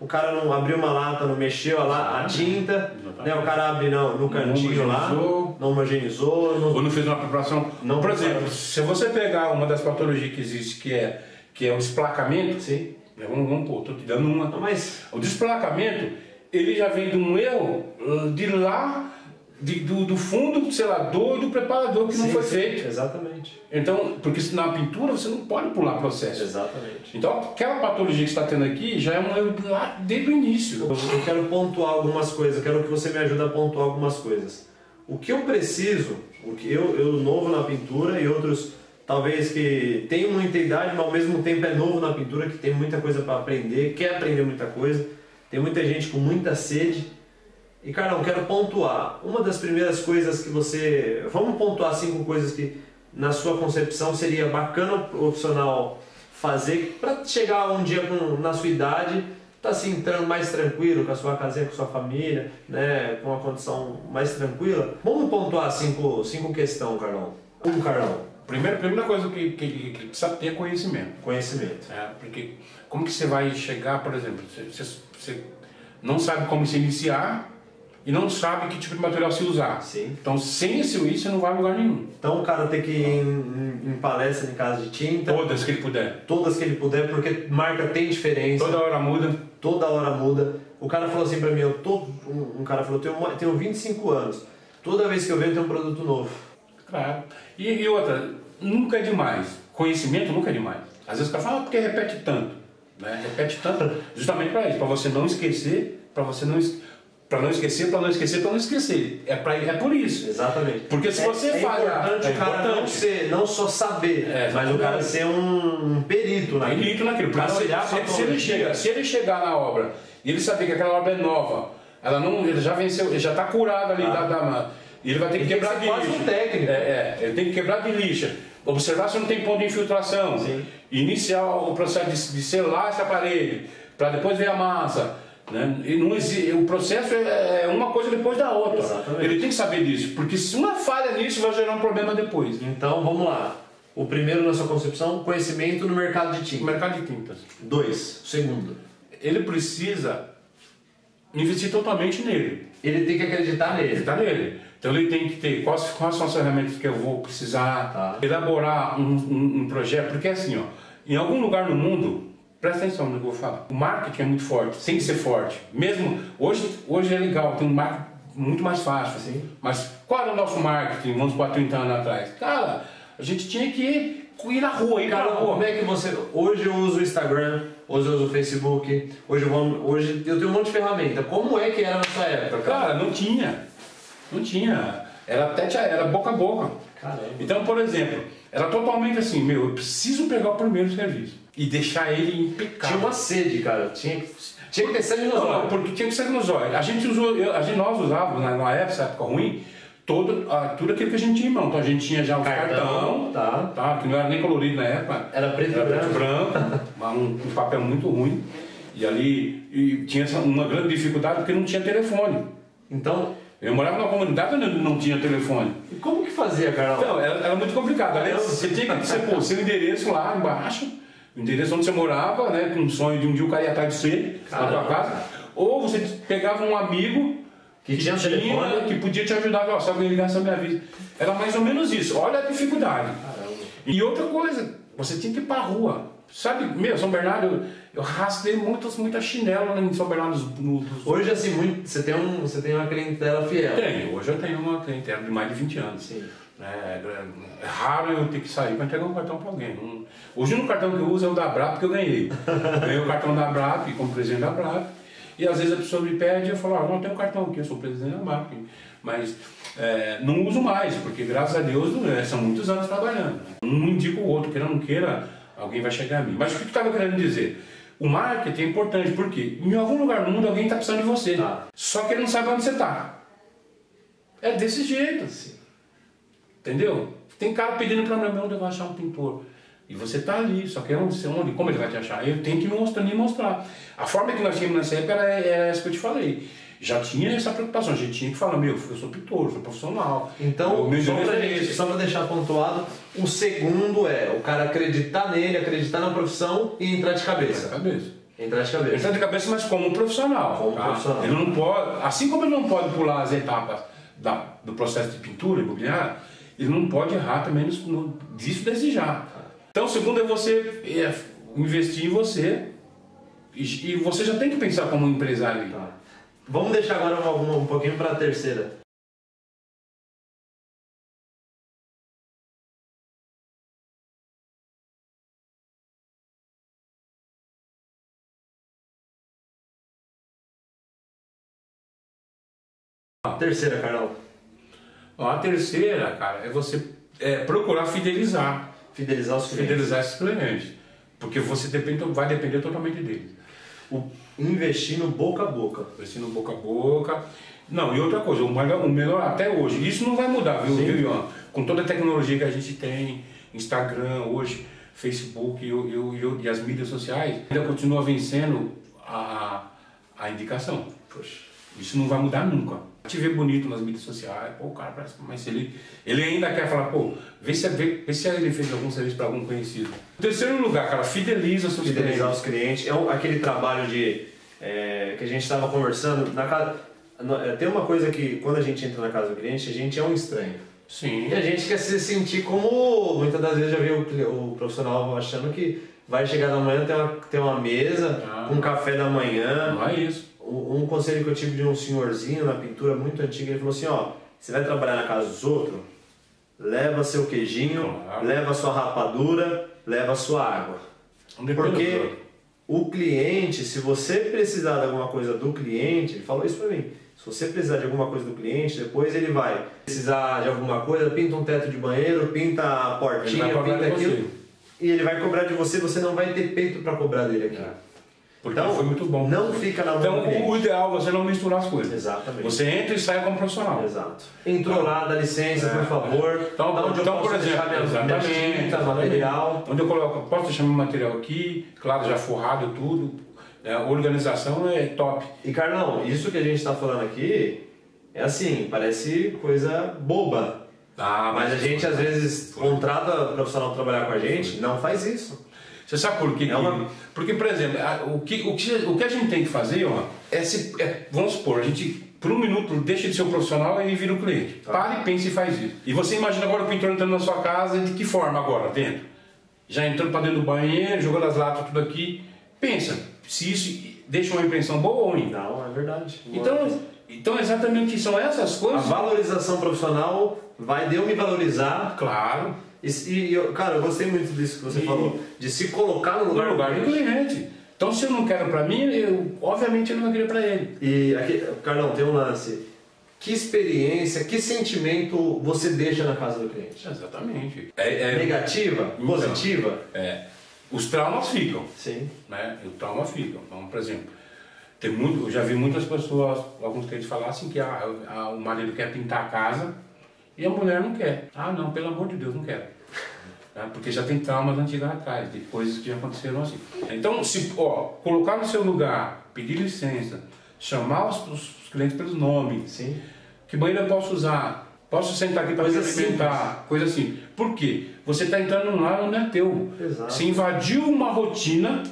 O cara não abriu uma lata, não mexeu a, la- a tinta, né? o cara abre no, no cantinho lá, homogeneizou. não homogeneizou, não Ou não fez uma preparação. Não Por exemplo, se você pegar uma das patologias que existe, que é, que é o desplacamento, Sim. né, vamos, vamos pôr, estou te dando uma. Não, mas O desplacamento, ele já vem de um erro uh, de lá, de- do, do fundo, sei lá, do, do preparador que não sim, foi sim, feito. Exatamente. Então, porque na pintura você não pode pular processo. Exatamente. Então, aquela patologia que você está tendo aqui já é um erro lá desde o início. Eu, quero pontuar algumas coisas, quero que você me ajude a pontuar algumas coisas. O que eu preciso, o que eu, eu novo na pintura e outros talvez que tenham muita idade, mas ao mesmo tempo é novo na pintura, que tem muita coisa para aprender, quer aprender muita coisa, tem muita gente com muita sede. E Carlão, quero pontuar. Uma das primeiras coisas que você. Vamos pontuar cinco coisas que, na sua concepção, seria bacana o profissional fazer para chegar um dia com, na sua idade, tá assim, entrando mais tranquilo com a sua casinha, com a sua família, né, com uma condição mais tranquila. Vamos pontuar cinco, cinco questões, Carlão. Um, Carlão. Primeira, primeira coisa que, que, que precisa ter é conhecimento. Conhecimento. É, porque como que você vai chegar, por exemplo, você, você- não sabe como se iniciar e não sabe que tipo de material se usar. Sim. Então, sem esse isso, você não vai a lugar nenhum. Então o cara tem que ir em, em, em palestra em casa de tinta, Todas que ele puder. todas que ele puder, porque marca tem diferença. Toda hora muda. toda hora muda. O cara falou assim pra mim, eu tô, um, um cara falou, eu tenho, tenho 25 anos, toda vez que eu venho tem um produto novo. Claro. E, e outra, nunca é demais. Conhecimento nunca é demais. Às vezes o cara fala, ah, porque repete tanto. Né? Repete tanto justamente para isso, para você não esquecer, para você não, pra não esquecer, para não esquecer, para não esquecer. É, pra, é por isso. Exatamente. Porque se você é, falhar, é importante é o cara não, ser, não só saber, É, mas o cara ser um, um perito naquilo. Perito naquilo. Porque se, Auxiliar se- se ele chega, se ele chegar na obra e ele saber que aquela obra é nova, ela não, ele já venceu, ele já está curado ali Ah. da, da- ele vai ter que Ele quebrar de lixa. um técnico. É, é, ele tem que quebrar de lixa. Observar se não tem ponto de infiltração. Sim. Iniciar o processo de, de selar esse aparelho, para depois ver a massa. Né? E não exi- o processo é é uma coisa depois da outra. Exatamente. Ele tem que saber disso, porque se uma falha nisso vai gerar um problema depois. Então vamos lá. O primeiro na sua concepção, conhecimento no mercado de O tinta. mercado de tintas. Dois, segundo. Ele precisa investir totalmente nele. Ele tem que acreditar Ele nele. está nele. Então ele tem que ter quais, quais são as ferramentas que eu vou precisar, Tá. elaborar um, um- um projeto, porque assim, ó, em algum lugar no mundo, presta atenção no que eu vou falar. O marketing é muito forte, tem que ser forte. Mesmo hoje, hoje é legal, tem um marketing muito mais fácil. Sim. Mas qual era o nosso marketing, vamos para 30 anos atrás? Cara, a gente tinha que ir, ir na rua, ir Cara, pra rua. como é que você. Hoje eu uso o Instagram, hoje eu uso o Facebook, hoje eu, vou, hoje eu tenho um monte de ferramenta. Como é que era na sua época? Cara, não tinha. Não tinha. Era tete, era boca a boca. Caramba. Então, por exemplo, era totalmente assim, meu, eu preciso pegar o primeiro serviço e deixar ele impecável. Tinha uma sede, cara. Tinha que, tinha que ter sede nos olhos. porque tinha que ser nos olhos. A gente usou, eu- a gente, nós usávamos na, na época, essa época ruim, todo, ah, tudo aquilo que a gente tinha em mão. Então a gente tinha já o Cartão, cartão, tá. tá, que não era nem colorido na época. Era preto e Era e branco. branco, mas um, um papel muito ruim. E ali e tinha uma grande dificuldade porque não tinha telefone. Então, Eu morava numa comunidade onde não tinha telefone. E como que fazia, Carlão? Então, era, era muito complicado. Aliás, Caramba. você tinha que você, pô, seu endereço lá embaixo, o endereço onde você morava, né? Com o sonho de um dia o cara ia atrás de você, na tua Caramba. casa. Ou você pegava um amigo Que tinha telefone. que podia te ajudar, ó, se alguém ligasse, me avisa. Era mais ou menos isso. Olha a dificuldade. Caramba. E outra coisa, você tinha que ir pra rua. Sabe, meu, São Bernardo, eu, raspei muitas, muita chinela em São Bernardo dos, no- dos Hoje, assim, muito, você, tem um, você tem uma clientela fiel. tenho, hoje eu tenho uma clientela de mais de 20 anos. Sim. É, é raro eu ter que sair para entregar um cartão para alguém. Não- Hoje no cartão que eu uso é o da Brap que eu ganhei. ganhei o cartão da Brap como presidente da Brap. E às vezes a pessoa me pede e eu falo, ah, não tenho cartão aqui, eu sou presidente da Brap. Mas é, não uso mais, porque graças a Deus é, são muitos anos trabalhando. Um indica o outro, queira ou não queira, alguém vai chegar a mim. Mas o que eu estava querendo dizer? O marketing é importante, porque em algum lugar do mundo alguém está precisando de você. Tá. Só que ele não sabe onde você está. É desse jeito. Sim. Entendeu? Tem cara pedindo pra mim onde eu vou achar um pintor. E você tá ali, só que eu não sei onde, como ele vai te achar? Eu tenho que me mostrar, me mostrar. A forma que nós tínhamos nessa época era, era essa que eu te falei. Já tinha essa preocupação, a gente tinha que falar, meu, eu sou pintor, eu sou profissional. Então, só pra, gente, só pra deixar pontuado, o segundo é o cara acreditar nele, acreditar na profissão e entrar de cabeça. cabeça. Entrar de cabeça. Entrar de cabeça, mas como um profissional. Como tá? profissional. Ele não pode, assim como ele não pode pular as etapas da, do processo de pintura imobiliária, ele não pode errar também no, no, disso desejar. Então, o segundo é você é, investir em você e, e você já tem que pensar como um empresário. Tá. Vamos deixar agora um, um pouquinho pra terceira. Terceira, Carol. Ó, A terceira, cara, é você é, procurar fidelizar. Fidelizar os clientes. Fidelizar esses clientes. Porque você depende, vai depender totalmente deles. O investir no boca a boca. Investir no boca a boca. Não, e outra coisa, o melhor, o melhor até hoje, isso não vai mudar, viu, Sim. viu Ian? Com toda a tecnologia que a gente tem, Instagram hoje, Facebook e, o- e o- e o- e as mídias sociais, ainda continua vencendo a, a indicação. Poxa. Isso não vai mudar nunca. Te vê bonito nas mídias sociais, pô, o cara parece. Mas ele, ele ainda quer falar, pô, vê se, vê, vê se ele fez algum serviço para algum conhecido. Em terceiro lugar, cara, fideliza seus Fidelizar clientes. os clientes. É um- aquele trabalho de é, que a gente estava conversando. Na casa, é, tem uma coisa que quando a gente entra na casa do cliente, a gente é um estranho. Sim. E a gente quer se sentir como. Muitas das vezes já vi o, o profissional achando que vai chegar da manhã, tem uma, tem uma mesa Ah. com café da manhã. Não é isso. Um, um conselho que eu tive de um senhorzinho na pintura muito antigo, ele falou assim, ó, você vai trabalhar na casa dos outros, leva seu queijinho, Claro. leva sua rapadura, leva sua água. Porque o cliente, se você precisar de alguma coisa do cliente, ele falou isso pra mim. Se você precisar de alguma coisa do cliente, depois ele vai precisar de alguma coisa, pinta um teto de banheiro, pinta a portinha, pinta aquilo. E ele vai cobrar de você, você não vai ter peito pra cobrar dele aqui. Porque Então, foi muito bom. não fica na mão do Então, o ideal é você não misturar as coisas. Exatamente. Você entra e sai como profissional. Exato. Entrou lá, dá licença, por favor. Então, Da onde eu então posso por exemplo, minha, minha tinta, material. Onde eu coloco, posso deixar meu material aqui, claro, já forrado tudo. É, a organização é top. E Carlão, isso que a gente está falando aqui é assim, parece coisa boba. Ah, Mas a gente às vezes contrata profissional para trabalhar com a gente, não faz isso. Você sabe por quê? É uma- Porque, por exemplo, a- o que, o, que, o que a gente tem que fazer, ó, é, se, é- vamos supor, a gente por um minuto deixa de ser um profissional e vira o cliente. Tá. Para e pensa e faz isso. E você imagina agora o pintor entrando na sua casa, de que forma agora, dentro? Já entrando para dentro do banheiro, jogando as latas tudo aqui. Pensa, se isso deixa uma impressão boa ou ruim. Não, é verdade. Então, então exatamente são essas a coisas. valorização profissional vai de eu me valorizar. Claro, E, e eu, cara, eu gostei muito disso que você E- falou, de se colocar no no lugar, lugar do cliente. Então se eu não quero para mim, eu, obviamente eu não vou querer para ele. E aqui, Carlão, tem um lance. Que experiência, que sentimento você deixa na casa do cliente? Exatamente. É, é- Negativa? Então. Positiva? é, os traumas ficam. Sim. né? O trauma fica. Então, por exemplo, tem muito, eu já vi muitas pessoas, alguns clientes falar assim que ah, a- o marido quer pintar a casa e a mulher não quer. Ah, não, pelo amor de Deus, não quero. Né? Porque já tem traumas antigos atrás, de coisas que já aconteceram assim. Então, se, ó, colocar no seu lugar, pedir licença, chamar os, os clientes pelos nomes, Sim. Que banheiro eu posso usar? Posso sentar aqui para me alimentar? Coisa assim. Por quê? Você está entrando num lar onde é teu. Exato. Você invadiu uma rotina,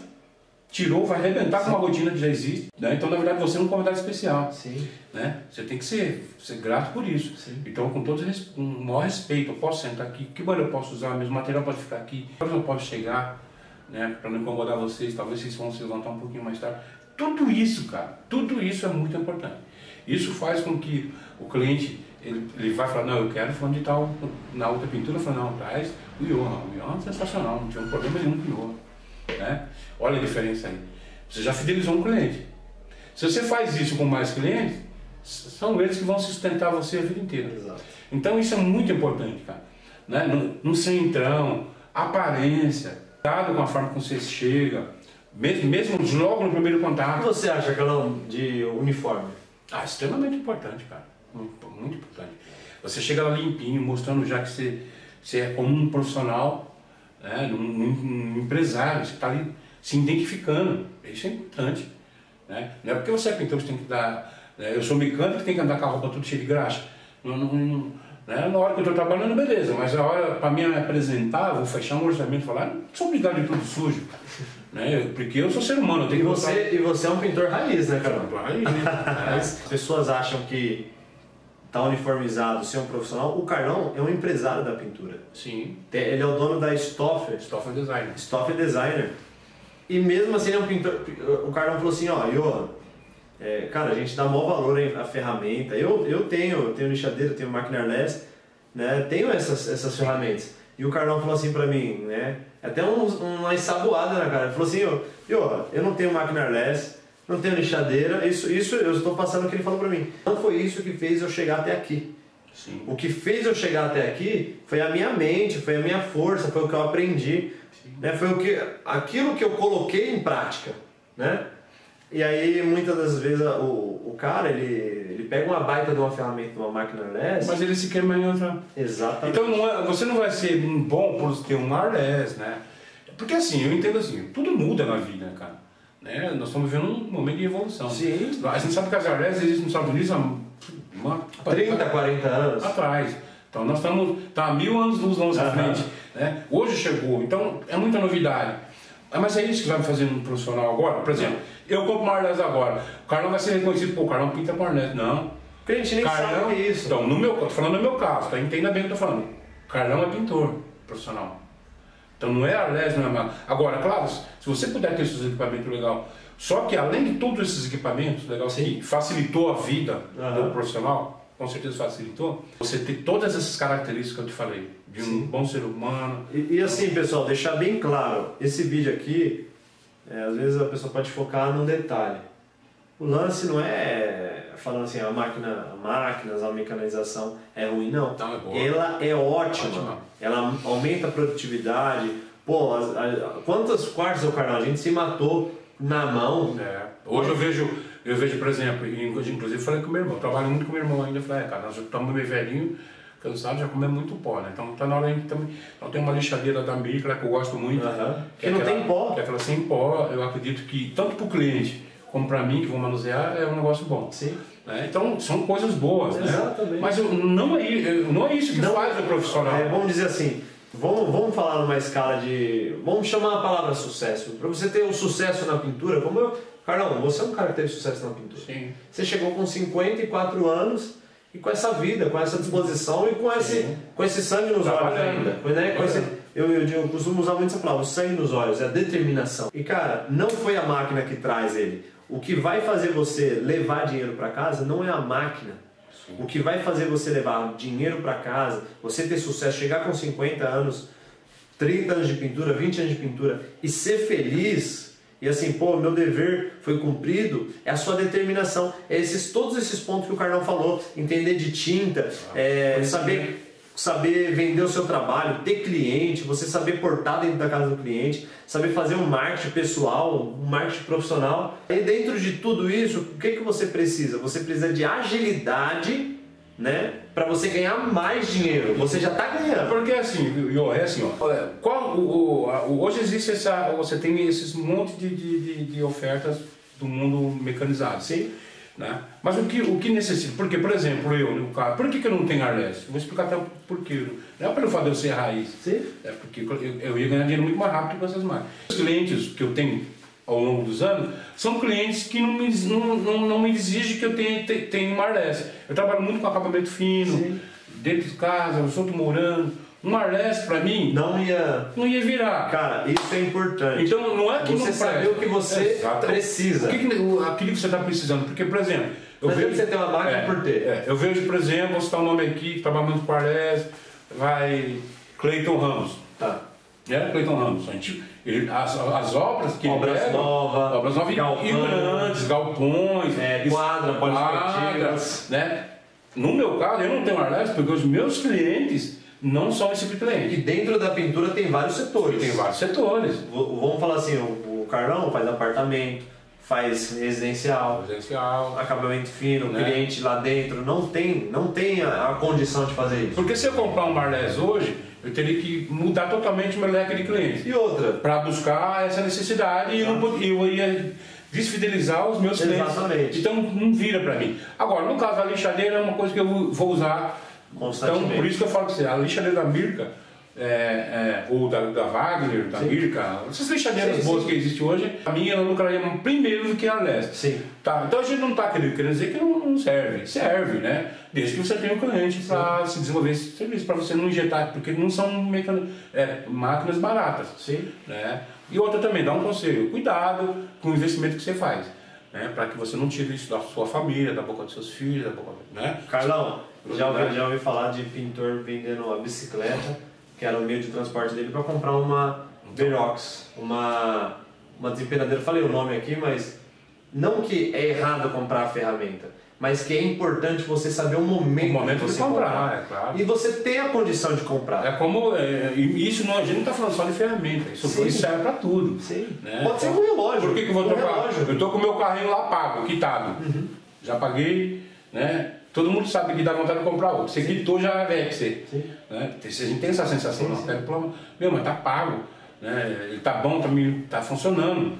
tirou, vai arrebentar com uma rotina que já existe. Né? Então, na verdade, você é um convidado especial. Sim. Né? Você tem que ser, ser grato por isso. Sim. Então, com todo com o maior respeito, eu posso sentar aqui, que banheiro eu posso usar, meu material pode ficar aqui, eu posso chegar, né? para não incomodar vocês, talvez vocês vão se levantar um pouquinho mais tarde. Tudo isso, cara, tudo isso é muito importante. Isso faz com que o cliente ele, ele vai falar, não, eu quero fulano de tal, na outra pintura, eu falo, não, traz o não, o Ion é sensacional, não tinha um problema nenhum com o Ion. Né? Olha a diferença aí. Você já fidelizou um cliente. Se você faz isso com mais clientes, são eles que vão sustentar você a vida inteira. Exato. Então isso é muito importante, cara. Né? No, no centrão, aparência, cuidado com a forma como você chega, mesmo, mesmo logo no primeiro O que contato. você acha, Carlão, de uniforme? Ah, extremamente importante, cara. Muito, muito importante. Você chega lá limpinho, mostrando já que você, você é como um profissional, né? um, um- um empresário, você está ali se identificando. Isso é importante. Né? Não é porque você é pintor que você tem que dar. né? Eu sou mecânico que tem que andar com a roupa tudo cheia de graxa. Não, não- não- né? Na hora que eu estou trabalhando, beleza, mas a hora para mim me apresentar, vou fechar um orçamento e falar, não sou obrigado de tudo sujo. [laughs] Né? Porque eu sou ser humano, eu tenho E que você, e você é um pintor raiz, né, botar- Aí, né? [laughs] As pessoas acham que tá uniformizado, ser um profissional. O Carlão é um empresário da pintura. Sim, Ele é o dono da Stoffer, Stoffer Design. Stoffer Designer. E mesmo assim ele é um pintor. O Carlão falou assim, ó, Johan, é, cara, a gente dá maior valor à ferramenta. Eu, eu tenho, eu tenho lixadeira, eu tenho máquina airless, né? Tenho essas, essas ferramentas. E o Carlão falou assim pra mim, né? Até um, uma ensaboada na cara. Ele falou assim, ó, Johan, eu não tenho máquina airless, não tenho lixadeira, isso, isso eu estou passando o que ele falou pra mim. Não foi isso que fez eu chegar até aqui. Sim. O que fez eu chegar até aqui foi a minha mente, foi a minha força, foi o que eu aprendi, né? Foi o que, aquilo que eu coloquei em prática, né? E aí muitas das vezes o, o cara ele, ele pega uma baita de uma ferramenta, de uma máquina less, Mas ele se queima em outra. exatamente. Então não é- você não vai ser bom por ter um arlés, né? Porque assim, eu entendo assim, tudo muda na vida, cara. Né? Nós estamos vivendo um momento de evolução. Sim. A gente sabe que as arlés existem nos Estados Unidos há uma, 30, 40 anos. atrás. Então nós estamos tá, há mil anos luz longe à Aham. frente. Né? Hoje chegou, então é muita novidade. Ah, Mas é isso que vai me fazer um profissional agora? Por exemplo, eu compro uma arlés agora. O Carlão vai ser reconhecido, pô, o Carlão pinta com arlés. Não. O cliente nem sabe o que é isso. Então, no meu, tô falando no meu caso, tá? Entenda bem o que eu tô falando. Carlão é pintor profissional. Então não é Arles, não é Mago. Agora, claro, se você puder ter esses equipamentos legal, só que além de todos esses equipamentos legal que facilitou a vida Aham. do profissional, com certeza facilitou, você ter todas essas características que eu te falei, de um bom ser humano. E, e assim, pessoal, deixar bem claro, esse vídeo aqui, é, às vezes a pessoa pode focar num detalhe. O lance não é falando assim, a máquina, máquinas, a mecanização é ruim, não. Não, é boa. Ela é ótima. Ótima. Ela aumenta a produtividade. Pô, as- a- quantas quartos do carnal a gente se matou na mão? É. Hoje eu vejo, eu vejo, por exemplo, inclusive falei com meu irmão, trabalho muito com meu irmão ainda, falei, é, cara, nós estamos meio velhinho, cansado, já comemos muito pó, né? Então tá na hora de também. Então tem uma lixadeira da Micra que eu gosto muito. Que, Que não aquela- tem pó. Que é aquela sem pó, eu acredito que tanto para o cliente como para mim que vou manusear é um negócio bom. Sim. né? Então são coisas boas, Exatamente. né? Mas eu- não, é, não é isso que faz o profissional. É, vamos dizer assim, vamos, vamos falar numa escala de. Vamos chamar a palavra sucesso. Para você ter um sucesso na pintura, como eu. Carlão, você é um cara que teve sucesso na pintura. Sim. Você chegou com 54 anos e com essa vida, com essa disposição e com esse, com esse sangue nos olhos ainda. Né, com esse, eu, eu, digo- eu costumo usar muito essa palavra, o sangue nos olhos, é a determinação. E cara, não foi a máquina que traz ele. O que vai fazer você levar dinheiro para casa não é a máquina. O que vai fazer você levar dinheiro para casa, você ter sucesso, chegar com 50 anos, 30 anos de pintura, 20 anos de pintura e ser feliz e assim, pô, meu dever foi cumprido, é a sua determinação. É esses, todos esses pontos que o Carlão falou, entender de tinta, é, saber saber vender o seu trabalho, ter cliente, você saber portar dentro da casa do cliente, saber fazer um marketing pessoal, um marketing profissional. E dentro de tudo isso, o que, que você precisa? Você precisa de agilidade, né? Para você ganhar mais dinheiro. Você já está ganhando. Porque assim, Iô, é assim, ó. Qual, o, o- hoje existe essa. Você tem esses monte de, de, de, de ofertas do mundo mecanizado. Sim. Né? Mas o que, o que necessita? Porque, por exemplo, eu no carro, por que, que eu não tenho arless? Vou explicar até por quê. Não é pelo fato de eu ser raiz. Sim. É porque eu, eu ia ganhar dinheiro muito mais rápido com essas máquinas. Os clientes que eu tenho ao longo dos anos são clientes que não me, não, não, não me exigem que eu tenha, tenha uma arless. Eu trabalho muito com acabamento fino, Sim. dentro de casa, eu estou morando. Um arless para mim não ia não ia virar. Cara, isso é importante. Então não é que você não saber o que você Exato. precisa. O que, aquilo que você está precisando. Porque, por exemplo, eu Mas vejo você tem uma máquina é, por ter. É, eu vejo, por exemplo, vou citar o um nome aqui, que trabalha muito com arless, vai Cleiton Ramos. Tá. É, Cleiton Ramos. A gente, ele, as, as obras que obras ele novas, obras novas grandes, galpões, é, quadra, quadras, né? No meu caso, eu não tenho arless porque os meus clientes não só esse tipo de cliente. E dentro da pintura tem vários setores. Tem vários setores. V vamos falar assim, o, o Carlão faz apartamento, faz residencial, residencial acabamento fino, né? cliente lá dentro, não tem, não tem a, a, condição de fazer isso. Porque se eu comprar um Marlés hoje, eu teria que mudar totalmente o meu leque de clientes. E outra? Para buscar essa necessidade e eu, eu ia desfidelizar os meus Exatamente. clientes. Então não vira para mim. Agora, no caso da lixadeira é uma coisa que eu vou usar então, por isso que eu falo que a lixadeira da Mirka, é, é, ou da, da Wagner, da sim. Mirka, essas lixadeiras sim, boas sim. que existem hoje, a minha ela lucraria primeiro do que a Leste. Sim. Tá, então a gente não está querendo, querendo dizer que não, não, serve. Serve, né? Desde que você tenha um cliente para se desenvolver esse serviço, para você não injetar, porque não são mecan... é, máquinas baratas. Sim. Né? E outra também, dá um conselho, cuidado com o investimento que você faz. Né, para que você não tire isso da sua família, da boca dos seus filhos, da boca, né? Carlão, já ouvi, já ouvi falar de pintor vendendo uma bicicleta, que era o meio de transporte dele, para comprar uma Verox, uma, uma desempenadeira. Falei o nome aqui, mas não que é errado comprar a ferramenta, mas que é importante você saber o momento, o momento de você comprar, comprar. É, claro. E você ter a condição de comprar. É como. É, isso não, a gente não está falando só de ferramenta, isso, Sim. serve para tudo. Sim. Né? Pode ser um relógio. Por que, que eu vou um trocar? Relógio. Eu estou com o meu carrinho lá pago, quitado. Uhum. Já paguei, né? Todo mundo sabe que dá vontade de comprar outro. Você Sim. quitou, já é você. Né? A gente tem essa sensação, não, pega o meu, mas tá pago, né? ele tá bom, tá, tá funcionando.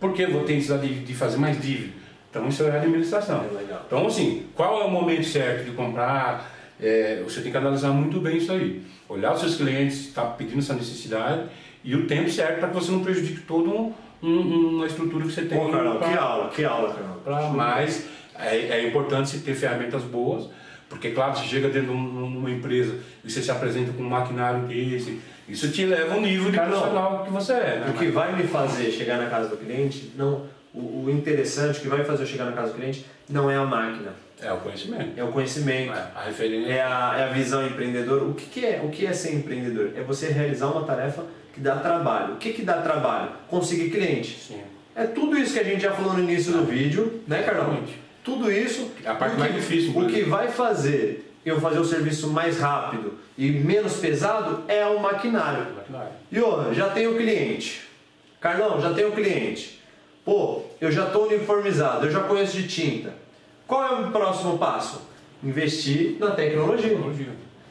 Por que eu vou ter necessidade de, de fazer mais dívida? Então isso é a administração. É então assim, qual é o momento certo de comprar? É, você tem que analisar muito bem isso aí. Olhar os seus clientes, está pedindo essa necessidade e o tempo certo para que você não prejudique toda um, um, uma estrutura que você tem. Pô, Carol, pra, que aula, que aula, Carol. Para mais é, é importante se ter ferramentas boas, porque, claro, se chega dentro de uma empresa e você se apresenta com um maquinário desse, isso te leva ao nível de profissional que você é. Né? O que vai me fazer chegar na casa do cliente, não, o, o, interessante, o que vai me fazer chegar na casa do cliente, não é a máquina. É o conhecimento. É o conhecimento. É a referência. É a, é a visão empreendedora. O que, que, é? O que é ser empreendedor? É você realizar uma tarefa que dá trabalho. O que, que dá trabalho? Conseguir cliente. Sim. É tudo isso que a gente já falou no início do vídeo, né, Carlão? Tudo isso. É a parte mais difícil. O que vai fazer eu fazer o serviço mais rápido e menos pesado é o maquinário. maquinário. E ó, já tenho cliente. Carlão, já tenho cliente. Pô, eu já estou uniformizado, eu já conheço de tinta. Qual é o próximo passo? Investir na tecnologia. tecnologia.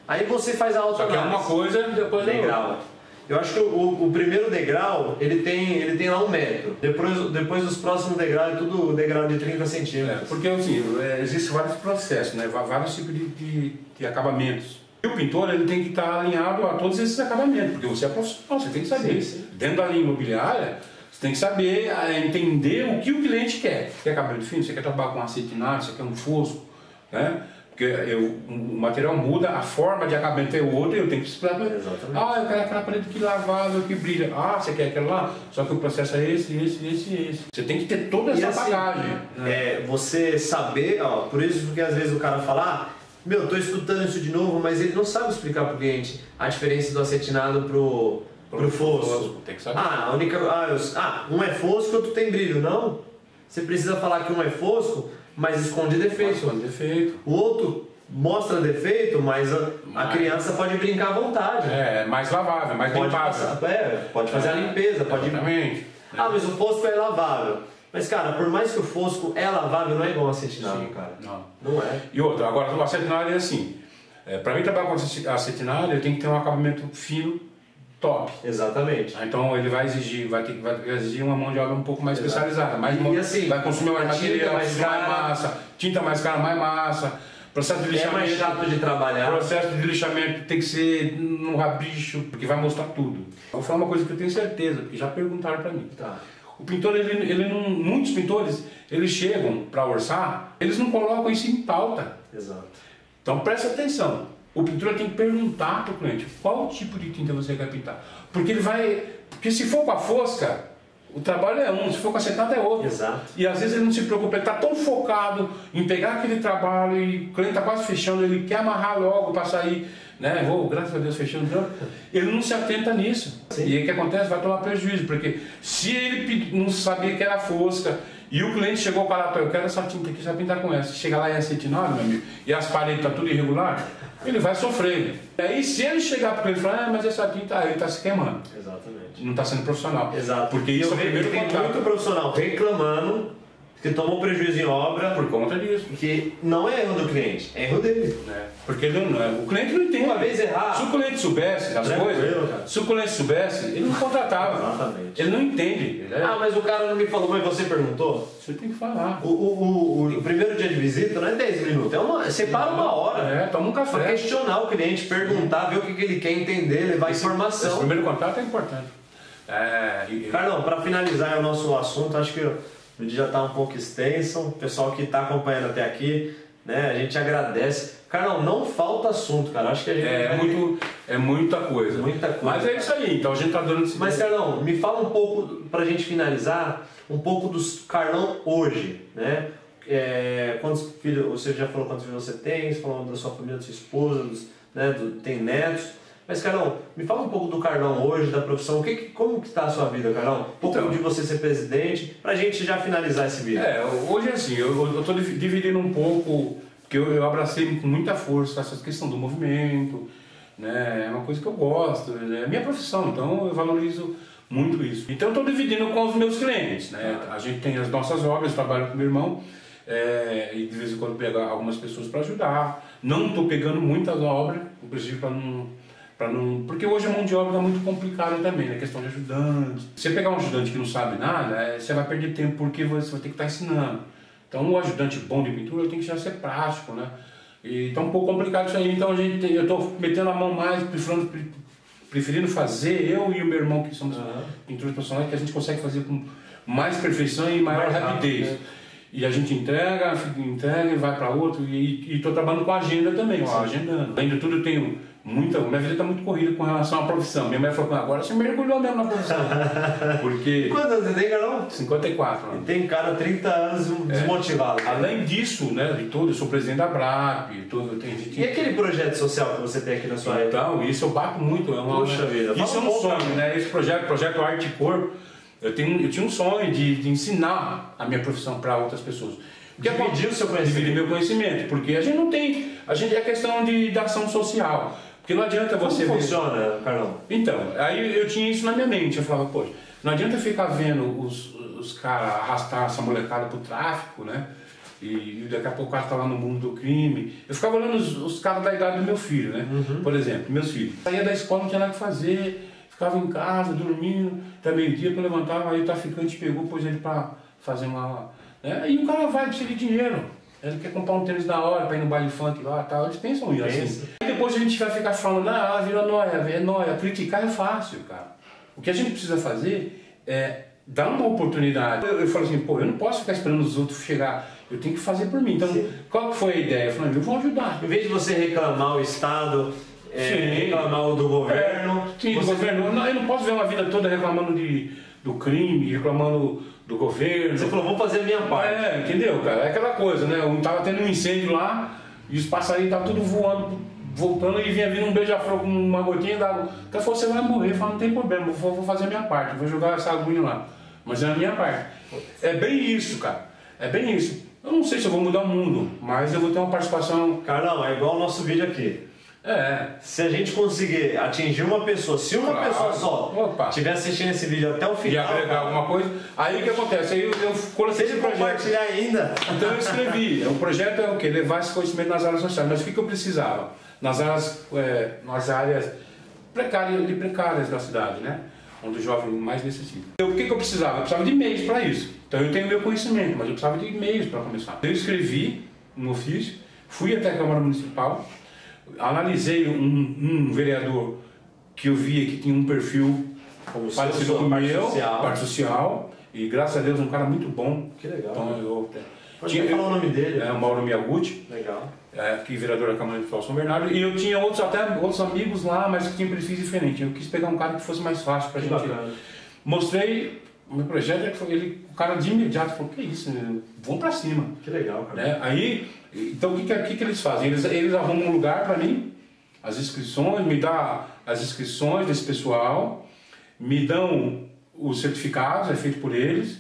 Aí você faz a autoanálise. Só que é uma coisa depois legal. Eu acho que o, o, primeiro degrau, ele tem, ele tem lá um metro. Depois, depois os próximos degraus é tudo degrau de 30 centímetros. É, porque assim, é, existem vários processos, né? vários tipos de, de, de, acabamentos. E o pintor ele tem que estar alinhado a todos esses acabamentos, porque você é profissional, você tem que saber. Sim, sim. Dentro da linha imobiliária, você tem que saber entender o que o cliente quer. Quer acabamento fino? Você quer trabalhar com acetinado? Você quer um fosco? Né? Porque eu, o material muda, a forma de acabamento é outra, eu tenho que explicar. Exatamente. Ah, eu quero aquela parede que lavável, que brilha. Ah, você quer aquela lá? Só que o processo é esse, esse, esse, esse. Você tem que ter toda essa assim, bagagem. É, você saber, ó, por isso que às vezes o cara fala, ah, meu, estou escutando isso de novo, mas ele não sabe explicar para o cliente a diferença do acetinado pro, pro, pro fosco. fosco. Tem que saber. Ah, a única, ah, eu, ah, um é fosco, outro tem brilho. Não. Você precisa falar que um é fosco mas esconde defeito. Esconde defeito. O outro mostra defeito, mas a, a criança pode brincar à vontade. É, mais lavável, mais pode limpável. Passar, é, pode fazer é, a limpeza, pode. Exatamente. Ah, mas o fosco é lavável. Mas, cara, por mais que o fosco é lavável, não é igual acetinado, Sim, cara. Não. Não é. E outra, agora o acetinado é assim. É, para mim trabalhar com acetinado, eu tenho que ter um acabamento fino top. Exatamente. Então ele vai exigir, vai ter vai exigir uma mão de obra um pouco mais Exato. especializada, mais E, assim, vai consumir mais material, mais mais, mais cara. massa, tinta mais cara, mais massa, processo de É lixamento. mais chato de trabalhar. processo de lixamento tem que ser no rabicho, porque vai mostrar tudo. Eu vou falar uma coisa que eu tenho certeza, porque já perguntaram para mim. Tá. O pintor, ele, ele não, muitos pintores, eles chegam para orçar, eles não colocam isso em pauta. Exato. Então presta atenção. O pintor tem que perguntar para o cliente qual tipo de tinta você quer pintar. Porque ele vai. Porque se for com a fosca, o trabalho é um, se for com a acetato é outro. Exato. E às vezes ele não se preocupa, ele está tão focado em pegar aquele trabalho e o cliente está quase fechando, ele quer amarrar logo para sair, né? Vou, graças a Deus, fechando. Então, ele não se atenta nisso. Sim. E aí o que acontece? Vai tomar prejuízo, porque se ele não sabia que era fosca e o cliente chegou para lá, eu quero essa tinta aqui, vai pintar com essa. Chega lá e é acetinado, meu amigo, e as paredes estão tudo irregular, ele vai sofrer. E aí se ele chegar para ele e falar, ah, mas essa tinta aí está se queimando, Exatamente. não está sendo profissional. Exato. Porque isso é o Eu primeiro tem contato. muito profissional reclamando que tomou prejuízo em obra, Por conta disso. que não é erro do cliente, é erro dele. né? Porque ele não, é- o cliente não entende. Uma vez errar. Se o cliente soubesse as coisas, se o cliente soubesse, ele não contratava. Exatamente. Ele não entende. Ele é- Ah, mas o cara não me falou, mas você perguntou? Você tem que falar. O, o, o, o primeiro dia de visita não é 10 minutos, é uma, separa uma hora. É, toma um Pra café. questionar o cliente, perguntar, ver o que, que ele quer entender, levar Esse informação. primeiro contato é importante. É, e- Carlão, para finalizar o nosso assunto, acho que o vídeo já está um pouco extenso. O pessoal que está acompanhando até aqui, né, a gente agradece. Carlão, não falta assunto, cara. Acho que a gente é, vai- muito, é muita coisa. Muita coisa. Mas é isso aí. Então a gente tá dando esse. Mas, Carlão, me fala um pouco, para a gente finalizar, um pouco do Carlão hoje, né? É, quantos filhos, você já falou quantos filhos você tem, você falou da sua família, da sua esposa, dos, né, do- tem netos. Mas, Carlão, me fala um pouco do Carlão hoje, da profissão. O que, como que está a sua vida, Carlão? Um pouco Então. de você ser presidente, para a gente já finalizar esse vídeo. É, hoje é assim, eu estou dividindo um pouco, porque eu, eu abracei com muita força essa questão do movimento, né? É uma coisa que eu gosto, é minha profissão, então eu valorizo muito isso. Então eu estou dividindo com os meus clientes, né? A gente tem as nossas obras, trabalho com meu irmão, é, e de vez em quando pego algumas pessoas para ajudar. Não estou pegando muitas obras, inclusive para não, para não. Porque hoje a mão de obra é muito complicada também, né? Questão de ajudante. Você pegar um ajudante que não sabe nada, é, você vai perder tempo porque você vai ter que estar ensinando. Então, um ajudante bom de pintura tem que já ser prático, né? E tá um pouco complicado isso aí. Então, a gente, eu estou metendo a mão mais, preferindo, preferindo fazer, eu e o meu irmão, que somos Aham. pintores profissionais, que a gente consegue fazer com mais perfeição e maior Mais rápido, rapidez. né? E a gente entrega, entrega e vai para outro. E estou trabalhando com agenda também, ó, agendando. Além de tudo, eu tenho muita. Minha vida está muito corrida com relação à profissão. Minha mãe falou: agora você mergulhou mesmo na profissão. [laughs] Porque. Quantos anos você tem, Carlão? 54 anos. Tem cara 30 anos desmotivado. Além disso, né, de tudo, eu sou presidente da BRAP, tô, eu tenho, E aquele projeto social que você tem aqui na sua época? Então, isso eu bato muito. É uma, Puxa vida, Isso é um sonho, né? Esse projeto, projeto Arte e Corpo, eu, tenho, eu tinha um sonho de, de ensinar a minha profissão para outras pessoas. Porque Dividir o seu conhecimento. Dividir meu conhecimento, porque a gente não tem. A gente é questão de, de ação social. Porque não adianta Como você ver- funciona, Carlão? então, aí eu tinha isso na minha mente. Eu falava, poxa, não adianta ficar vendo os, os caras arrastar essa molecada pro tráfico, né? E, e daqui a pouco o cara tá lá no mundo do crime. Eu ficava olhando os, os caras da idade do meu filho, né? Por exemplo, meus filhos. Saía da escola, não tinha nada que fazer, ficava em casa, dormindo, até meio-dia para levantar, aí o traficante pegou, pôs ele para fazer uma. Né? E o cara vai, precisa de dinheiro. Ele quer comprar um tênis da hora para ir no baile funk lá e tal. Eles pensam isso assim. Aí depois a gente vai ficar falando, ah, virou nóia, é nóia. Criticar é fácil, cara. O que a gente precisa fazer é dar uma oportunidade. Eu, eu falo assim, pô, eu não posso ficar esperando os outros chegar. Eu tenho que fazer por mim. Então, Sim. qual que foi a ideia? Eu falei, eu vou ajudar. Em vez de você reclamar o Estado, é, Sim. reclamar o do governo, Sim, do você governo. Não, eu não posso ver uma vida toda reclamando de, do crime, reclamando do governo. Você falou, vou fazer a minha parte. É, entendeu, cara? É aquela coisa, né? Um tava tendo um incêndio lá e os passarinhos estavam tudo voando, voltando e vinha vindo um beija-flor com uma gotinha d'água. O cara falou, você vai morrer. Eu falei, não tem problema, vou, vou fazer a minha parte, vou jogar essa aguinha lá. Mas é a minha parte. É bem isso, cara. É bem isso. Eu não sei se eu vou mudar o mundo, mas eu vou ter uma participação. Carlão, é igual o nosso vídeo aqui. É, Se a gente conseguir atingir uma pessoa, se uma Claro. pessoa só Opa. estiver assistindo esse vídeo até o e final, agregar alguma coisa. Aí o que acontece? Aí eu, eu coloquei esse projeto. compartilhar ainda, Então eu escrevi. O projeto é o quê? Levar esse conhecimento nas áreas sociais. Mas o que, que eu precisava? Nas áreas, é, nas áreas precárias, de precárias da cidade, né? Onde o jovem mais necessita. Eu, o que, que eu precisava? Eu precisava de meios para isso. Então eu tenho meu conhecimento, mas eu precisava de meios para começar. Eu escrevi um ofício, fui até a Câmara Municipal, analisei um, um vereador que eu via que tinha um perfil Como parecido com o meu, social. parte social, e graças a Deus um cara muito bom. Que legal. Então eu Pode tinha falar o nome dele. é, o Mauro Miyaguchi, Legal. é, que vereador da Câmara de São Bernardo, e eu tinha outros até outros amigos lá, mas que tinham perfis diferentes. Eu quis pegar um cara que fosse mais fácil pra Que gente. bacana. Mostrei o meu projeto, ele, falou- ele- o cara de imediato falou, que isso, né? vamos pra cima. Que legal, cara. Né? Aí, então o que, que, que que eles fazem? Eles, eles arrumam um lugar para mim, as inscrições, me dá as inscrições desse pessoal, me dão os certificados, é feito por eles,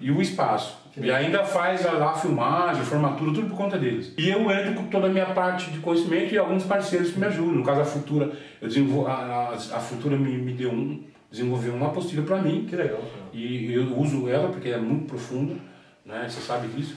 e o espaço. E ainda faz a, lá a filmagem, a formatura, tudo por conta deles. E eu entro com toda a minha parte de conhecimento e alguns parceiros que me ajudam. No caso, a Futura, eu desenvol, a, a, a Futura me, me deu um, desenvolveu uma apostila para mim, Que legal, cara. E eu uso ela porque é muito profunda, né? Você sabe disso.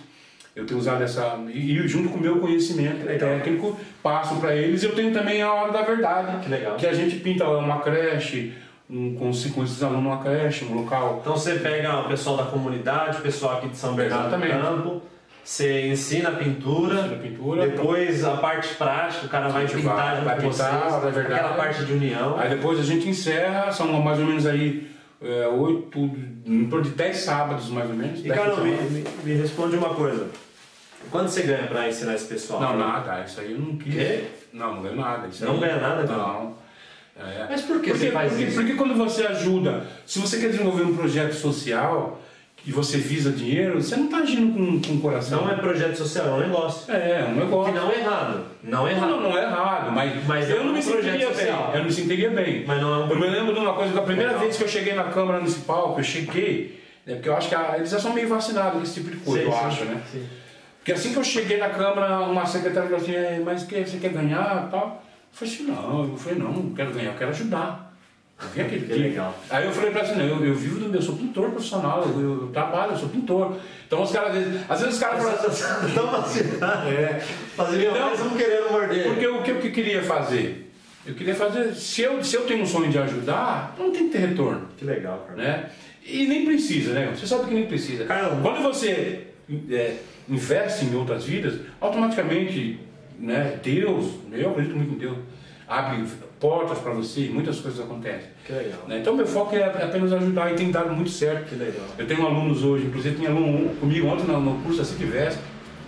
Eu tenho usado essa e junto com o meu conhecimento Legal. técnico passo para eles. Eu tenho também a hora da verdade, Que legal. que a gente pinta uma creche, um, com, com esses alunos uma creche, um local. Então você pega o pessoal da comunidade, o pessoal aqui de São Bernardo do Exatamente. Campo, você ensina a pintura, Ensina a pintura. depois a parte prática, o cara vai pintar vai- vai pintar, vocês, é verdade. aquela parte de união. Aí depois a gente encerra, são mais ou menos aí é, oito, em torno de dez sábados mais ou menos. E Carol, me, me, me responde uma coisa. Quanto você ganha pra ensinar esse pessoal? Não, nada, isso aí eu não quis. Quê? Não, não ganho nada. Isso Não aí- ganha nada, cara? Não. É. Mas por que porque, você faz porque, isso? Porque quando você ajuda, se você quer desenvolver um projeto social e você visa dinheiro, você não está agindo com, com o coração. Não é projeto social, é um negócio. É, é um negócio. Que não é errado. Não é Não, errado. não, não é errado, mas, Mas eu não é me um projeto sentiria social. bem. Eu não me sentiria bem. Mas não é um Eu me lembro de uma coisa, da primeira Legal. vez que eu cheguei na Câmara Municipal, que eu cheguei, né, porque eu acho que a- eles já são meio vacinados com esse tipo de coisa, Sim, eu sim, acho, né? sim. Porque assim que eu cheguei na Câmara, uma secretária falou assim, "É, mas que, você quer ganhar tal? Eu falei assim, não, eu falei, não, não quero ganhar, eu quero ajudar. Eu vim aquele Que dia. legal. Aí eu falei pra assim, eu, eu vivo do meu, eu sou pintor profissional, eu, eu trabalho, eu sou pintor. Então os caras, às vezes, às vezes os caras falam assim, [laughs] Tão vacinado. é, Fazia Então, mais um querendo morder. porque o que eu que queria fazer? Eu queria fazer, se eu, se eu tenho um sonho de ajudar, não tem que ter retorno, Que legal, cara. né? E nem precisa, né? Você sabe que nem precisa. Caramba. Quando você é, investe em outras vidas, automaticamente, né, Deus, eu acredito muito em Deus, abre portas para você muitas coisas acontecem. Que legal. né? Então meu foco é apenas ajudar e tem dado muito certo. Que legal. Eu tenho alunos hoje, inclusive tem aluno comigo ontem no, no curso da Citivesp,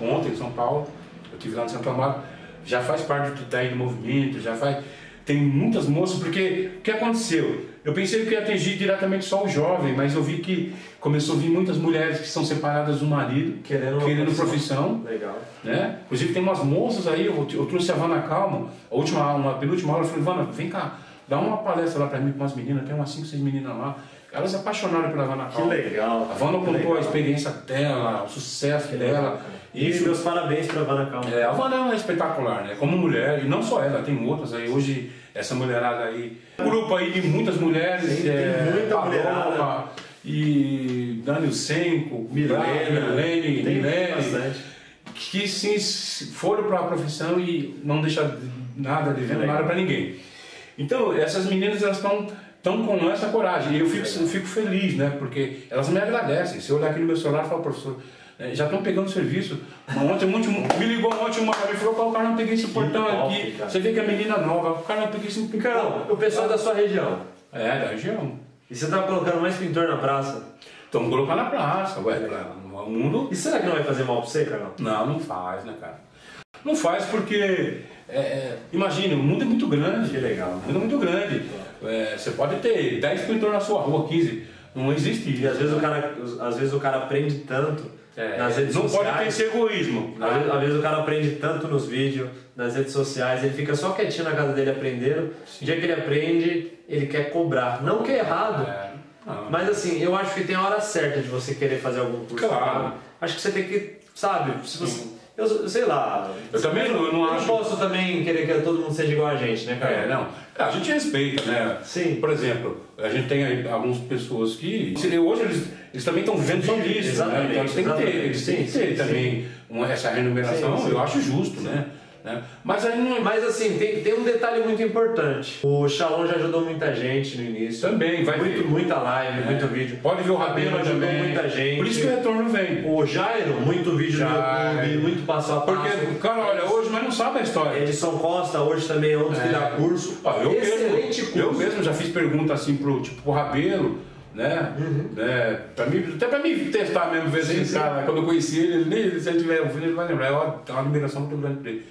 ontem em São Paulo, eu estive lá no Santo Amaro, já faz parte do, daí do movimento, já faz. Tem muitas moças, porque o que aconteceu? Eu pensei que ia atingir diretamente só o jovem, mas eu vi que começou a vir muitas mulheres que são separadas do marido, Querendo querendo profissão. profissão, Legal. né? Inclusive tem umas moças aí, eu, eu trouxe a Vana Calma, a última, uma penúltima aula, eu falei, Vana, vem cá, dá uma palestra lá pra mim com umas meninas, tem umas 5, 6 meninas lá. Elas se apaixonaram pela Vana Que Calma. legal. A Vana Que contou legal. a experiência dela, o sucesso Que dela. cara. E meus parabéns pra Vana Calma. É, a Vana é espetacular, né? Como mulher, e não só ela, tem outras aí. Hoje, essa mulherada aí. Um grupo aí de muitas mulheres. Sim, é, muita Paloma, mulherada. E Daniel Senko, Milena. Milene, Milene, bastante. que sim foram para a profissão e não deixam nada devendo Legal. nada para ninguém. Então, essas meninas elas estão estão com essa coragem. E eu fico, eu fico feliz, né? Porque elas me agradecem. Se eu olhar aqui no meu celular e falar, professor, eh, já estão pegando serviço. Ontem, ontem, me ligou ontem uma cara e falou, "Pô, cara, não peguei esse portão top, aqui. cara. Você vê que a menina nova, o cara não peguei esse portão. O pessoal da sua região. É, da região. E você tá colocando mais pintor na praça. Estamos colocando na praça, ué, pra- o mundo E será que não vai fazer mal pra você, Carol? Não, não faz, né, cara? Não faz porque, é, é, imagina, o mundo é muito grande. Que legal. O mundo é muito grande. É, você pode ter 10 pintores na sua rua, 15. Não existe E às vezes o cara, às vezes o cara aprende tanto É, nas redes não sociais. pode ter esse egoísmo. Às vezes, às vezes o cara aprende tanto nos vídeos, nas redes sociais, ele fica só quietinho na casa dele aprendendo. O dia que ele aprende, ele quer cobrar. Não que é errado, É, não. mas assim, eu acho que tem a hora certa de você querer fazer algum curso. Claro. Acho que você tem que, sabe, se você, eu eu sei lá. Eu também não- eu não acho- posso também querer que todo mundo seja igual a gente, né, cara? É, não. A gente respeita, né? Sim. Por exemplo, a gente tem aí algumas pessoas que. Hoje eles, eles também estão vivendo só disso. Exatamente, Né? Então eles têm que ter, eles têm que ter também uma- essa remuneração, eu acho justo, né? Né? Mas não... Mas assim, tem, tem um detalhe muito importante. O Shalom já ajudou muita gente no início. Também, vai muito, ver. Muita live, É. muito vídeo. Pode ver o Rabelo Rabelo ajudou também. muita gente. Por isso que o retorno vem. O Jairo, muito vídeo no Jairo. YouTube, muito passo a passo. Porque, cara, olha, hoje nós não sabe a história. Edson Costa hoje também é outro que dá curso. Ó, eu, Excelente mesmo, curso. eu mesmo já fiz pergunta assim pro, tipo, pro Rabelo, né? né? Pra mim, até pra mim testar mesmo, ver se esse cara, quando eu conheci ele, ele, se ele tiver ouvindo, ele vai lembrar. É uma, é uma admiração muito grande pra ele.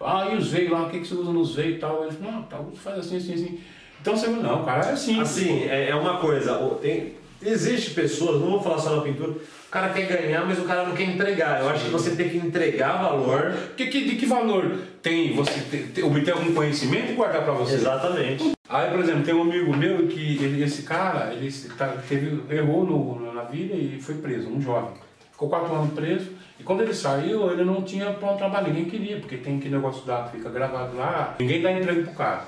Ah, e os veios lá, o que, que você usa nos veios e tal? Ele falou, não, tal, faz assim, assim, assim. Então você falou, não, cara, é assim. Assim, é, é uma coisa. Tem, existe pessoas, não vou falar só na pintura, o cara quer ganhar, mas o cara não quer entregar. Eu acho que você tem que entregar valor. Que, que, de que valor tem você ter, ter- obter algum conhecimento e guardar pra você? Exatamente. Aí, por exemplo, tem um amigo meu que ele- esse cara, ele tá- teve, errou no- na vida e foi preso, um jovem. Ficou quatro anos preso. E quando ele saiu, ele não tinha para um trabalho, ninguém queria, porque tem que negócio lá, fica gravado lá, ninguém dá emprego pro cara.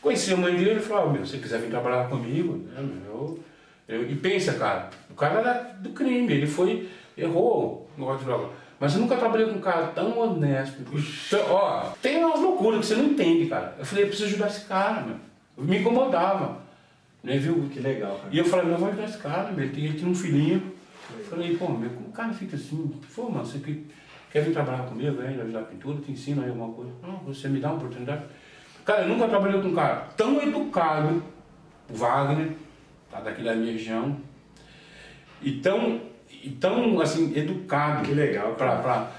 Conheci a mãe dele e falou, "Ah, meu, se você quiser vir trabalhar comigo, né, meu, eu, eu- e pensa, cara, o cara era do crime, ele foi, errou no negócio de droga. Mas eu nunca trabalhei com um cara tão honesto. Então, ó, tem umas loucuras que você não entende, cara. Eu falei, eu preciso ajudar esse cara, meu. Me incomodava. Né, viu? Que legal, cara. E eu falei, meu, eu vou ajudar esse cara, meu. Ele tinha um filhinho. Eu falei, pô, meu, como o cara fica assim? Pô, mano, você que- quer vir trabalhar comigo, vem ajudar a pintura, te ensino aí alguma coisa. Não, você me dá uma oportunidade. Cara, eu nunca trabalhei com um cara tão educado, o Wagner, tá daqui da minha região, e tão, e tão assim, educado. Que legal, Pra, pra,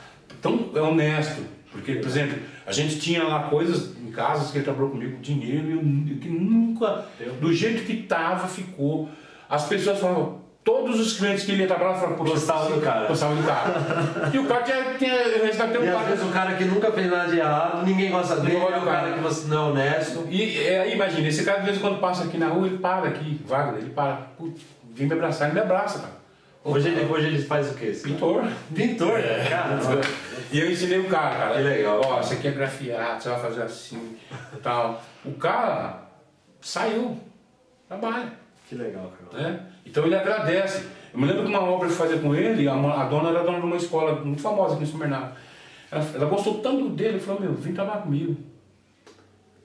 tão honesto. Porque, por exemplo, a gente tinha lá coisas em casas que ele trabalhou comigo, dinheiro, e eu, que nunca, do jeito que tava, ficou. As pessoas falavam, todos os clientes que ele ia trabalhar falavam, "Poxa, Gostavam do cara." Gostavam do cara. e o cara tinha, tinha resgatado E um às cara. vezes o cara que nunca fez nada de errado, ninguém gosta dele, é o cara. que você não é honesto. E é, imagina, esse cara de vez em quando passa aqui na rua, ele para aqui, Wagner, ele para, putz, vem me abraçar, ele me abraça, cara. Hoje ele, hoje ele faz o quê? Pintor. Pintor, né? cara. [laughs] E eu ensinei o cara, cara. Que legal. Ó, você quer grafiar, você vai fazer assim tal. O cara saiu, trabalha. Que legal, cara. Né? Então ele agradece. Eu me lembro de uma obra que fazia com ele, a, dona era dona de uma escola muito famosa aqui em São Bernardo. Ela, ela gostou tanto dele, falou, meu, vem trabalhar comigo.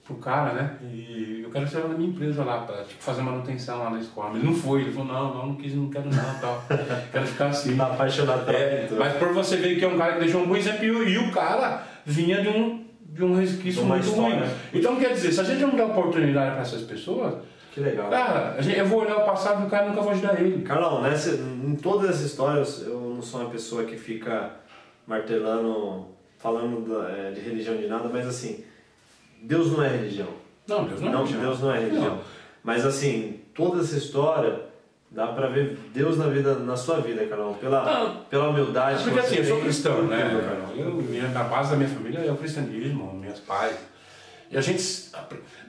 Pro cara, né? E eu quero ser na minha empresa lá, pra tipo, fazer manutenção lá na escola. Mas ele não foi, ele falou, não, não, não quis, não quero não, tal. [laughs] quero ficar assim. Tá apaixonado É, pintura. mas por você ver que é um cara que deixou um bom exemplo e, o- cara vinha de um, de um resquício muito história. ruim. Então quer dizer, se a gente não dá oportunidade para essas pessoas, Que legal. cara, eu vou olhar o passado do cara e nunca vou ajudar ele. Carlão, nessa, em todas as histórias, eu não sou uma pessoa que fica martelando, falando da- é, de religião de nada, mas assim, Deus não é religião. Não, Deus não, Não, é religião. Deus não é religião. Não. Mas assim, toda essa história dá pra ver Deus na vida, na sua vida, Carlão, pela, Não. pela humildade. Porque que você assim, eu sou cristão, tudo, né? Carlão. Eu, minha, a base da minha família é o cristianismo, meus pais. E a gente,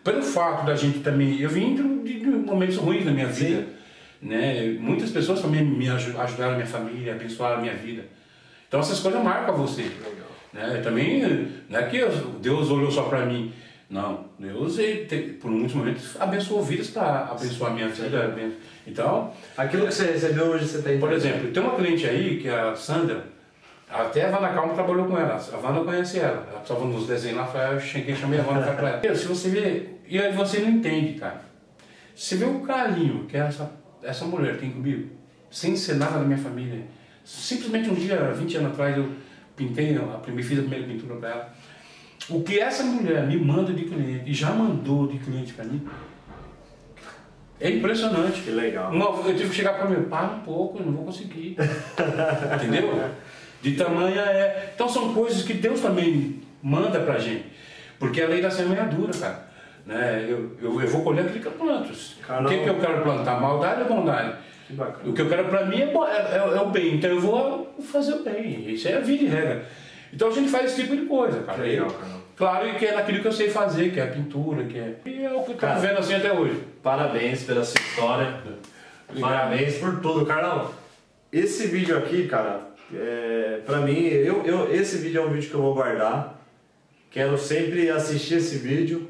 pelo fato da gente também, eu vim de, de momentos ruins na minha vida, né? Muitas pessoas também me aju- ajudaram minha família, abençoaram a minha vida. Então essas coisas marcam você. Né? Também, não é que eu- Deus olhou só para mim. Não, Deus, ele te- por muitos momentos, abençoou vidas para abençoar a minha vida. Então, Aquilo que você recebeu hoje, você tem. por exemplo, tem uma cliente aí, que é a Sandra, até a Wanda Calma trabalhou com ela, a Wanda conhece ela, ela estava nos desenhos lá, foi, eu cheguei, chamei a Wanda para ela. Se você vê, e aí você não entende, cara. Você vê o carinho que essa, essa mulher tem comigo, sem ser nada da minha família. Simplesmente um dia, 20 anos atrás, eu pintei, a primeira, fiz a primeira pintura para ela. O que essa mulher me manda de cliente, e já mandou de cliente para mim, é impressionante. Que legal. Uma, eu tive que chegar para meu para um pouco, eu não vou conseguir. [laughs] Entendeu? De tamanha é. Então são coisas que Deus também manda pra gente. Porque a lei da semeadura, cara. Né? Eu, eu, eu vou colher aquilo que eu planto. Caramba. O que, que eu quero plantar? Maldade ou bondade? Que. O que eu quero pra mim é, é, é- é o bem, então eu vou fazer o bem. Isso é a vida e regra. Então a gente faz esse tipo de coisa, cara. Legal, cara. Claro e que é naquilo que eu sei fazer, que é a pintura, que é. E é o que eu tô Cara. vendo assim até hoje. Parabéns pela sua história. Obrigado. Parabéns por tudo, Carlão. Esse vídeo aqui, cara, é, pra mim, eu, eu, esse vídeo é um vídeo que eu vou guardar. Quero sempre assistir esse vídeo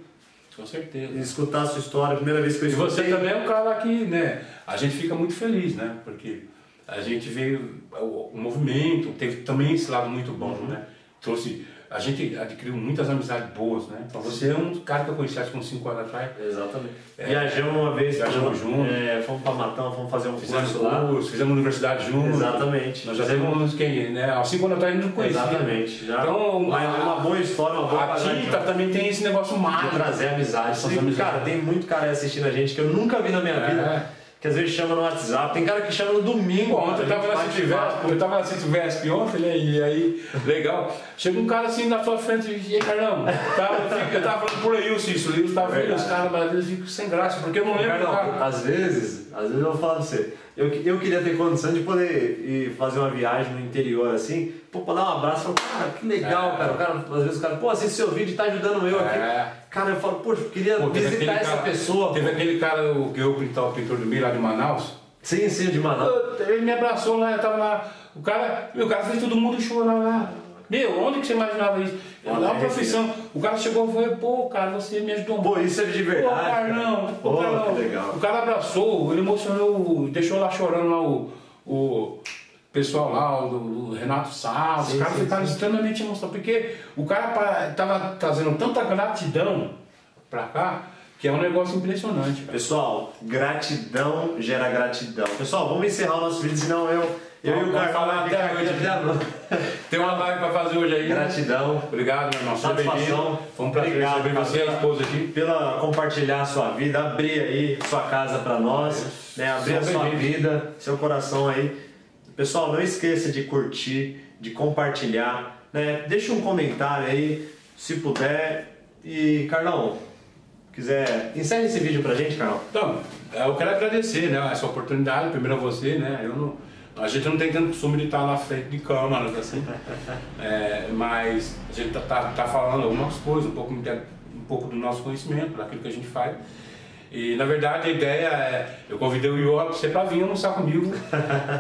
Com certeza. escutar a sua história. Primeira vez que eu E você escutei. também é um cara que, né? A gente fica muito feliz, né? Porque a gente veio, o, o movimento teve também esse lado muito bom, né? Trouxe a gente adquiriu muitas amizades boas, né? Então você é um cara que eu conheci acho que uns 5 anos atrás. Exatamente. É, Viajamos uma vez, viajamos juntos. É, fomos para Matão, fomos fazer um fizemos curso lá. Curso, fizemos universidade juntos. Exatamente. Nós já temos quem, né? Há 5 anos atrás a gente não conhecia. Exatamente. Já então, uma, é uma boa história, uma boa A tinta também tem esse negócio mágico. De trazer amizade. Cara, tem muito cara assistindo a gente que eu nunca vi na minha vida. Que às vezes chama no WhatsApp, tem cara que chama no domingo. Ontem eu tava na Citivesp, eu tava na Citivesp ontem, né? E aí, legal. Chega um cara assim na sua frente e aí, Carlão, eu tava, eu tava falando por aí o Cícero, e os tava vendo os caras, mas às vezes eu fico sem graça, porque eu não lembro. Carlão, cara. às vezes, às vezes eu vou falar pra você. Eu, eu queria ter condição de poder ir fazer uma viagem no interior assim, pô, pra dar um abraço, falar, cara, que legal, é. cara. O cara. Às vezes o cara, pô, assiste seu vídeo tá ajudando eu aqui. É. Cara, eu falo, poxa, queria pô, visitar essa cara, pessoa. Teve pô. aquele cara, o que eu pintar o pintor do milho lá de Manaus. Sim, sim, de Manaus. Ele me abraçou lá, eu tava lá. O cara, meu, o cara fez todo mundo chorar lá. Meu, onde que você imaginava isso? É uma profissão. O cara chegou e falou, pô, cara, você me ajudou. Pô, isso é de verdade. Pô, cara, não. Pô, cara, que legal. O cara abraçou, ele emocionou, deixou lá chorando lá o, o pessoal lá, o, o Renato Salles. Os caras ficaram extremamente emocionados, porque o cara tava trazendo tanta gratidão pra cá que é um negócio impressionante. Cara. Pessoal, gratidão gera gratidão. Pessoal, vamos encerrar o nosso vídeo, senão eu, eu e o Carlão até hoje. [laughs] Tem uma live para fazer hoje aí. Gratidão. Obrigado, meu irmão. Satisfação. Foi um prazer Obrigado, receber você e a esposa aqui. Pela compartilhar a sua vida, abrir aí sua casa para nós, né? abrir a sua vida, seu coração aí. Pessoal, não esqueça de curtir, de compartilhar, né? Deixa um comentário aí, se puder. E, Carlão, quiser, encerre esse vídeo pra gente, Carol. Então, eu quero agradecer né, essa oportunidade, primeiro a você, né? Eu não, a gente não tem tanto costume de estar na frente de câmeras, assim, [laughs] é, mas a gente tá, tá, tá, falando algumas coisas, um pouco, um pouco do nosso conhecimento, daquilo que a gente faz. E na verdade a ideia é, eu convidei o pra você pra vir almoçar comigo,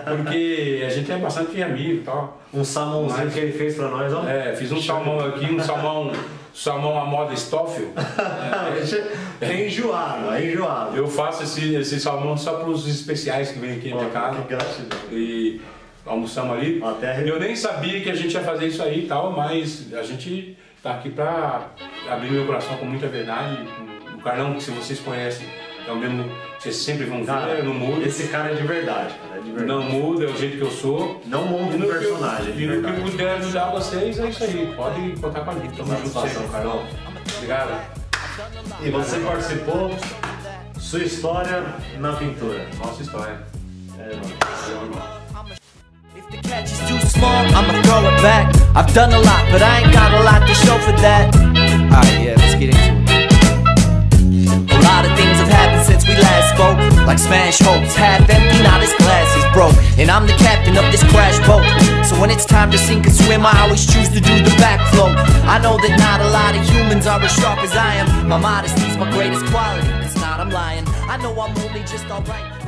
porque a gente é bastante amigo e tal. Um salmãozinho Mas, que ele fez pra nós, ó. É, fiz um salmão aqui, um salmão salmão à moda Stoffel. [laughs] é, é enjoado, é enjoado. Eu faço esse, esse salmão só para os especiais que vem aqui na minha casa. Que gratidão. E almoçamos ali. Até eu nem sabia que a gente ia fazer isso aí e tal, mas a gente tá aqui para abrir meu coração com muita verdade. O Carlão, que se vocês conhecem, é o mesmo vocês sempre vão cara, ver, não muda. Esse cara é de verdade, cara. É de verdade. Não muda, é o jeito que eu sou. Não monta um personagem. E no que puder ajudar vocês, é isso aí. Pode contar com a gente. Tamo junto, Carlão. Obrigado. E você participou, sua história na pintura. Nossa história. É, mano. If the catch is too small, I'ma throw it back. I've done a lot, but I ain't got a lot to show for that. Alright, yeah, let's get into it. A lot of things happened since we last spoke. Like smash hopes, half empty, now this glass is broke. And I'm the captain of this crash boat. So when it's time to sink or swim, I always choose to do the backflow I know that not a lot of humans are as sharp as I am. My modesty's my greatest quality, it's not, I'm lying. I know I'm only just alright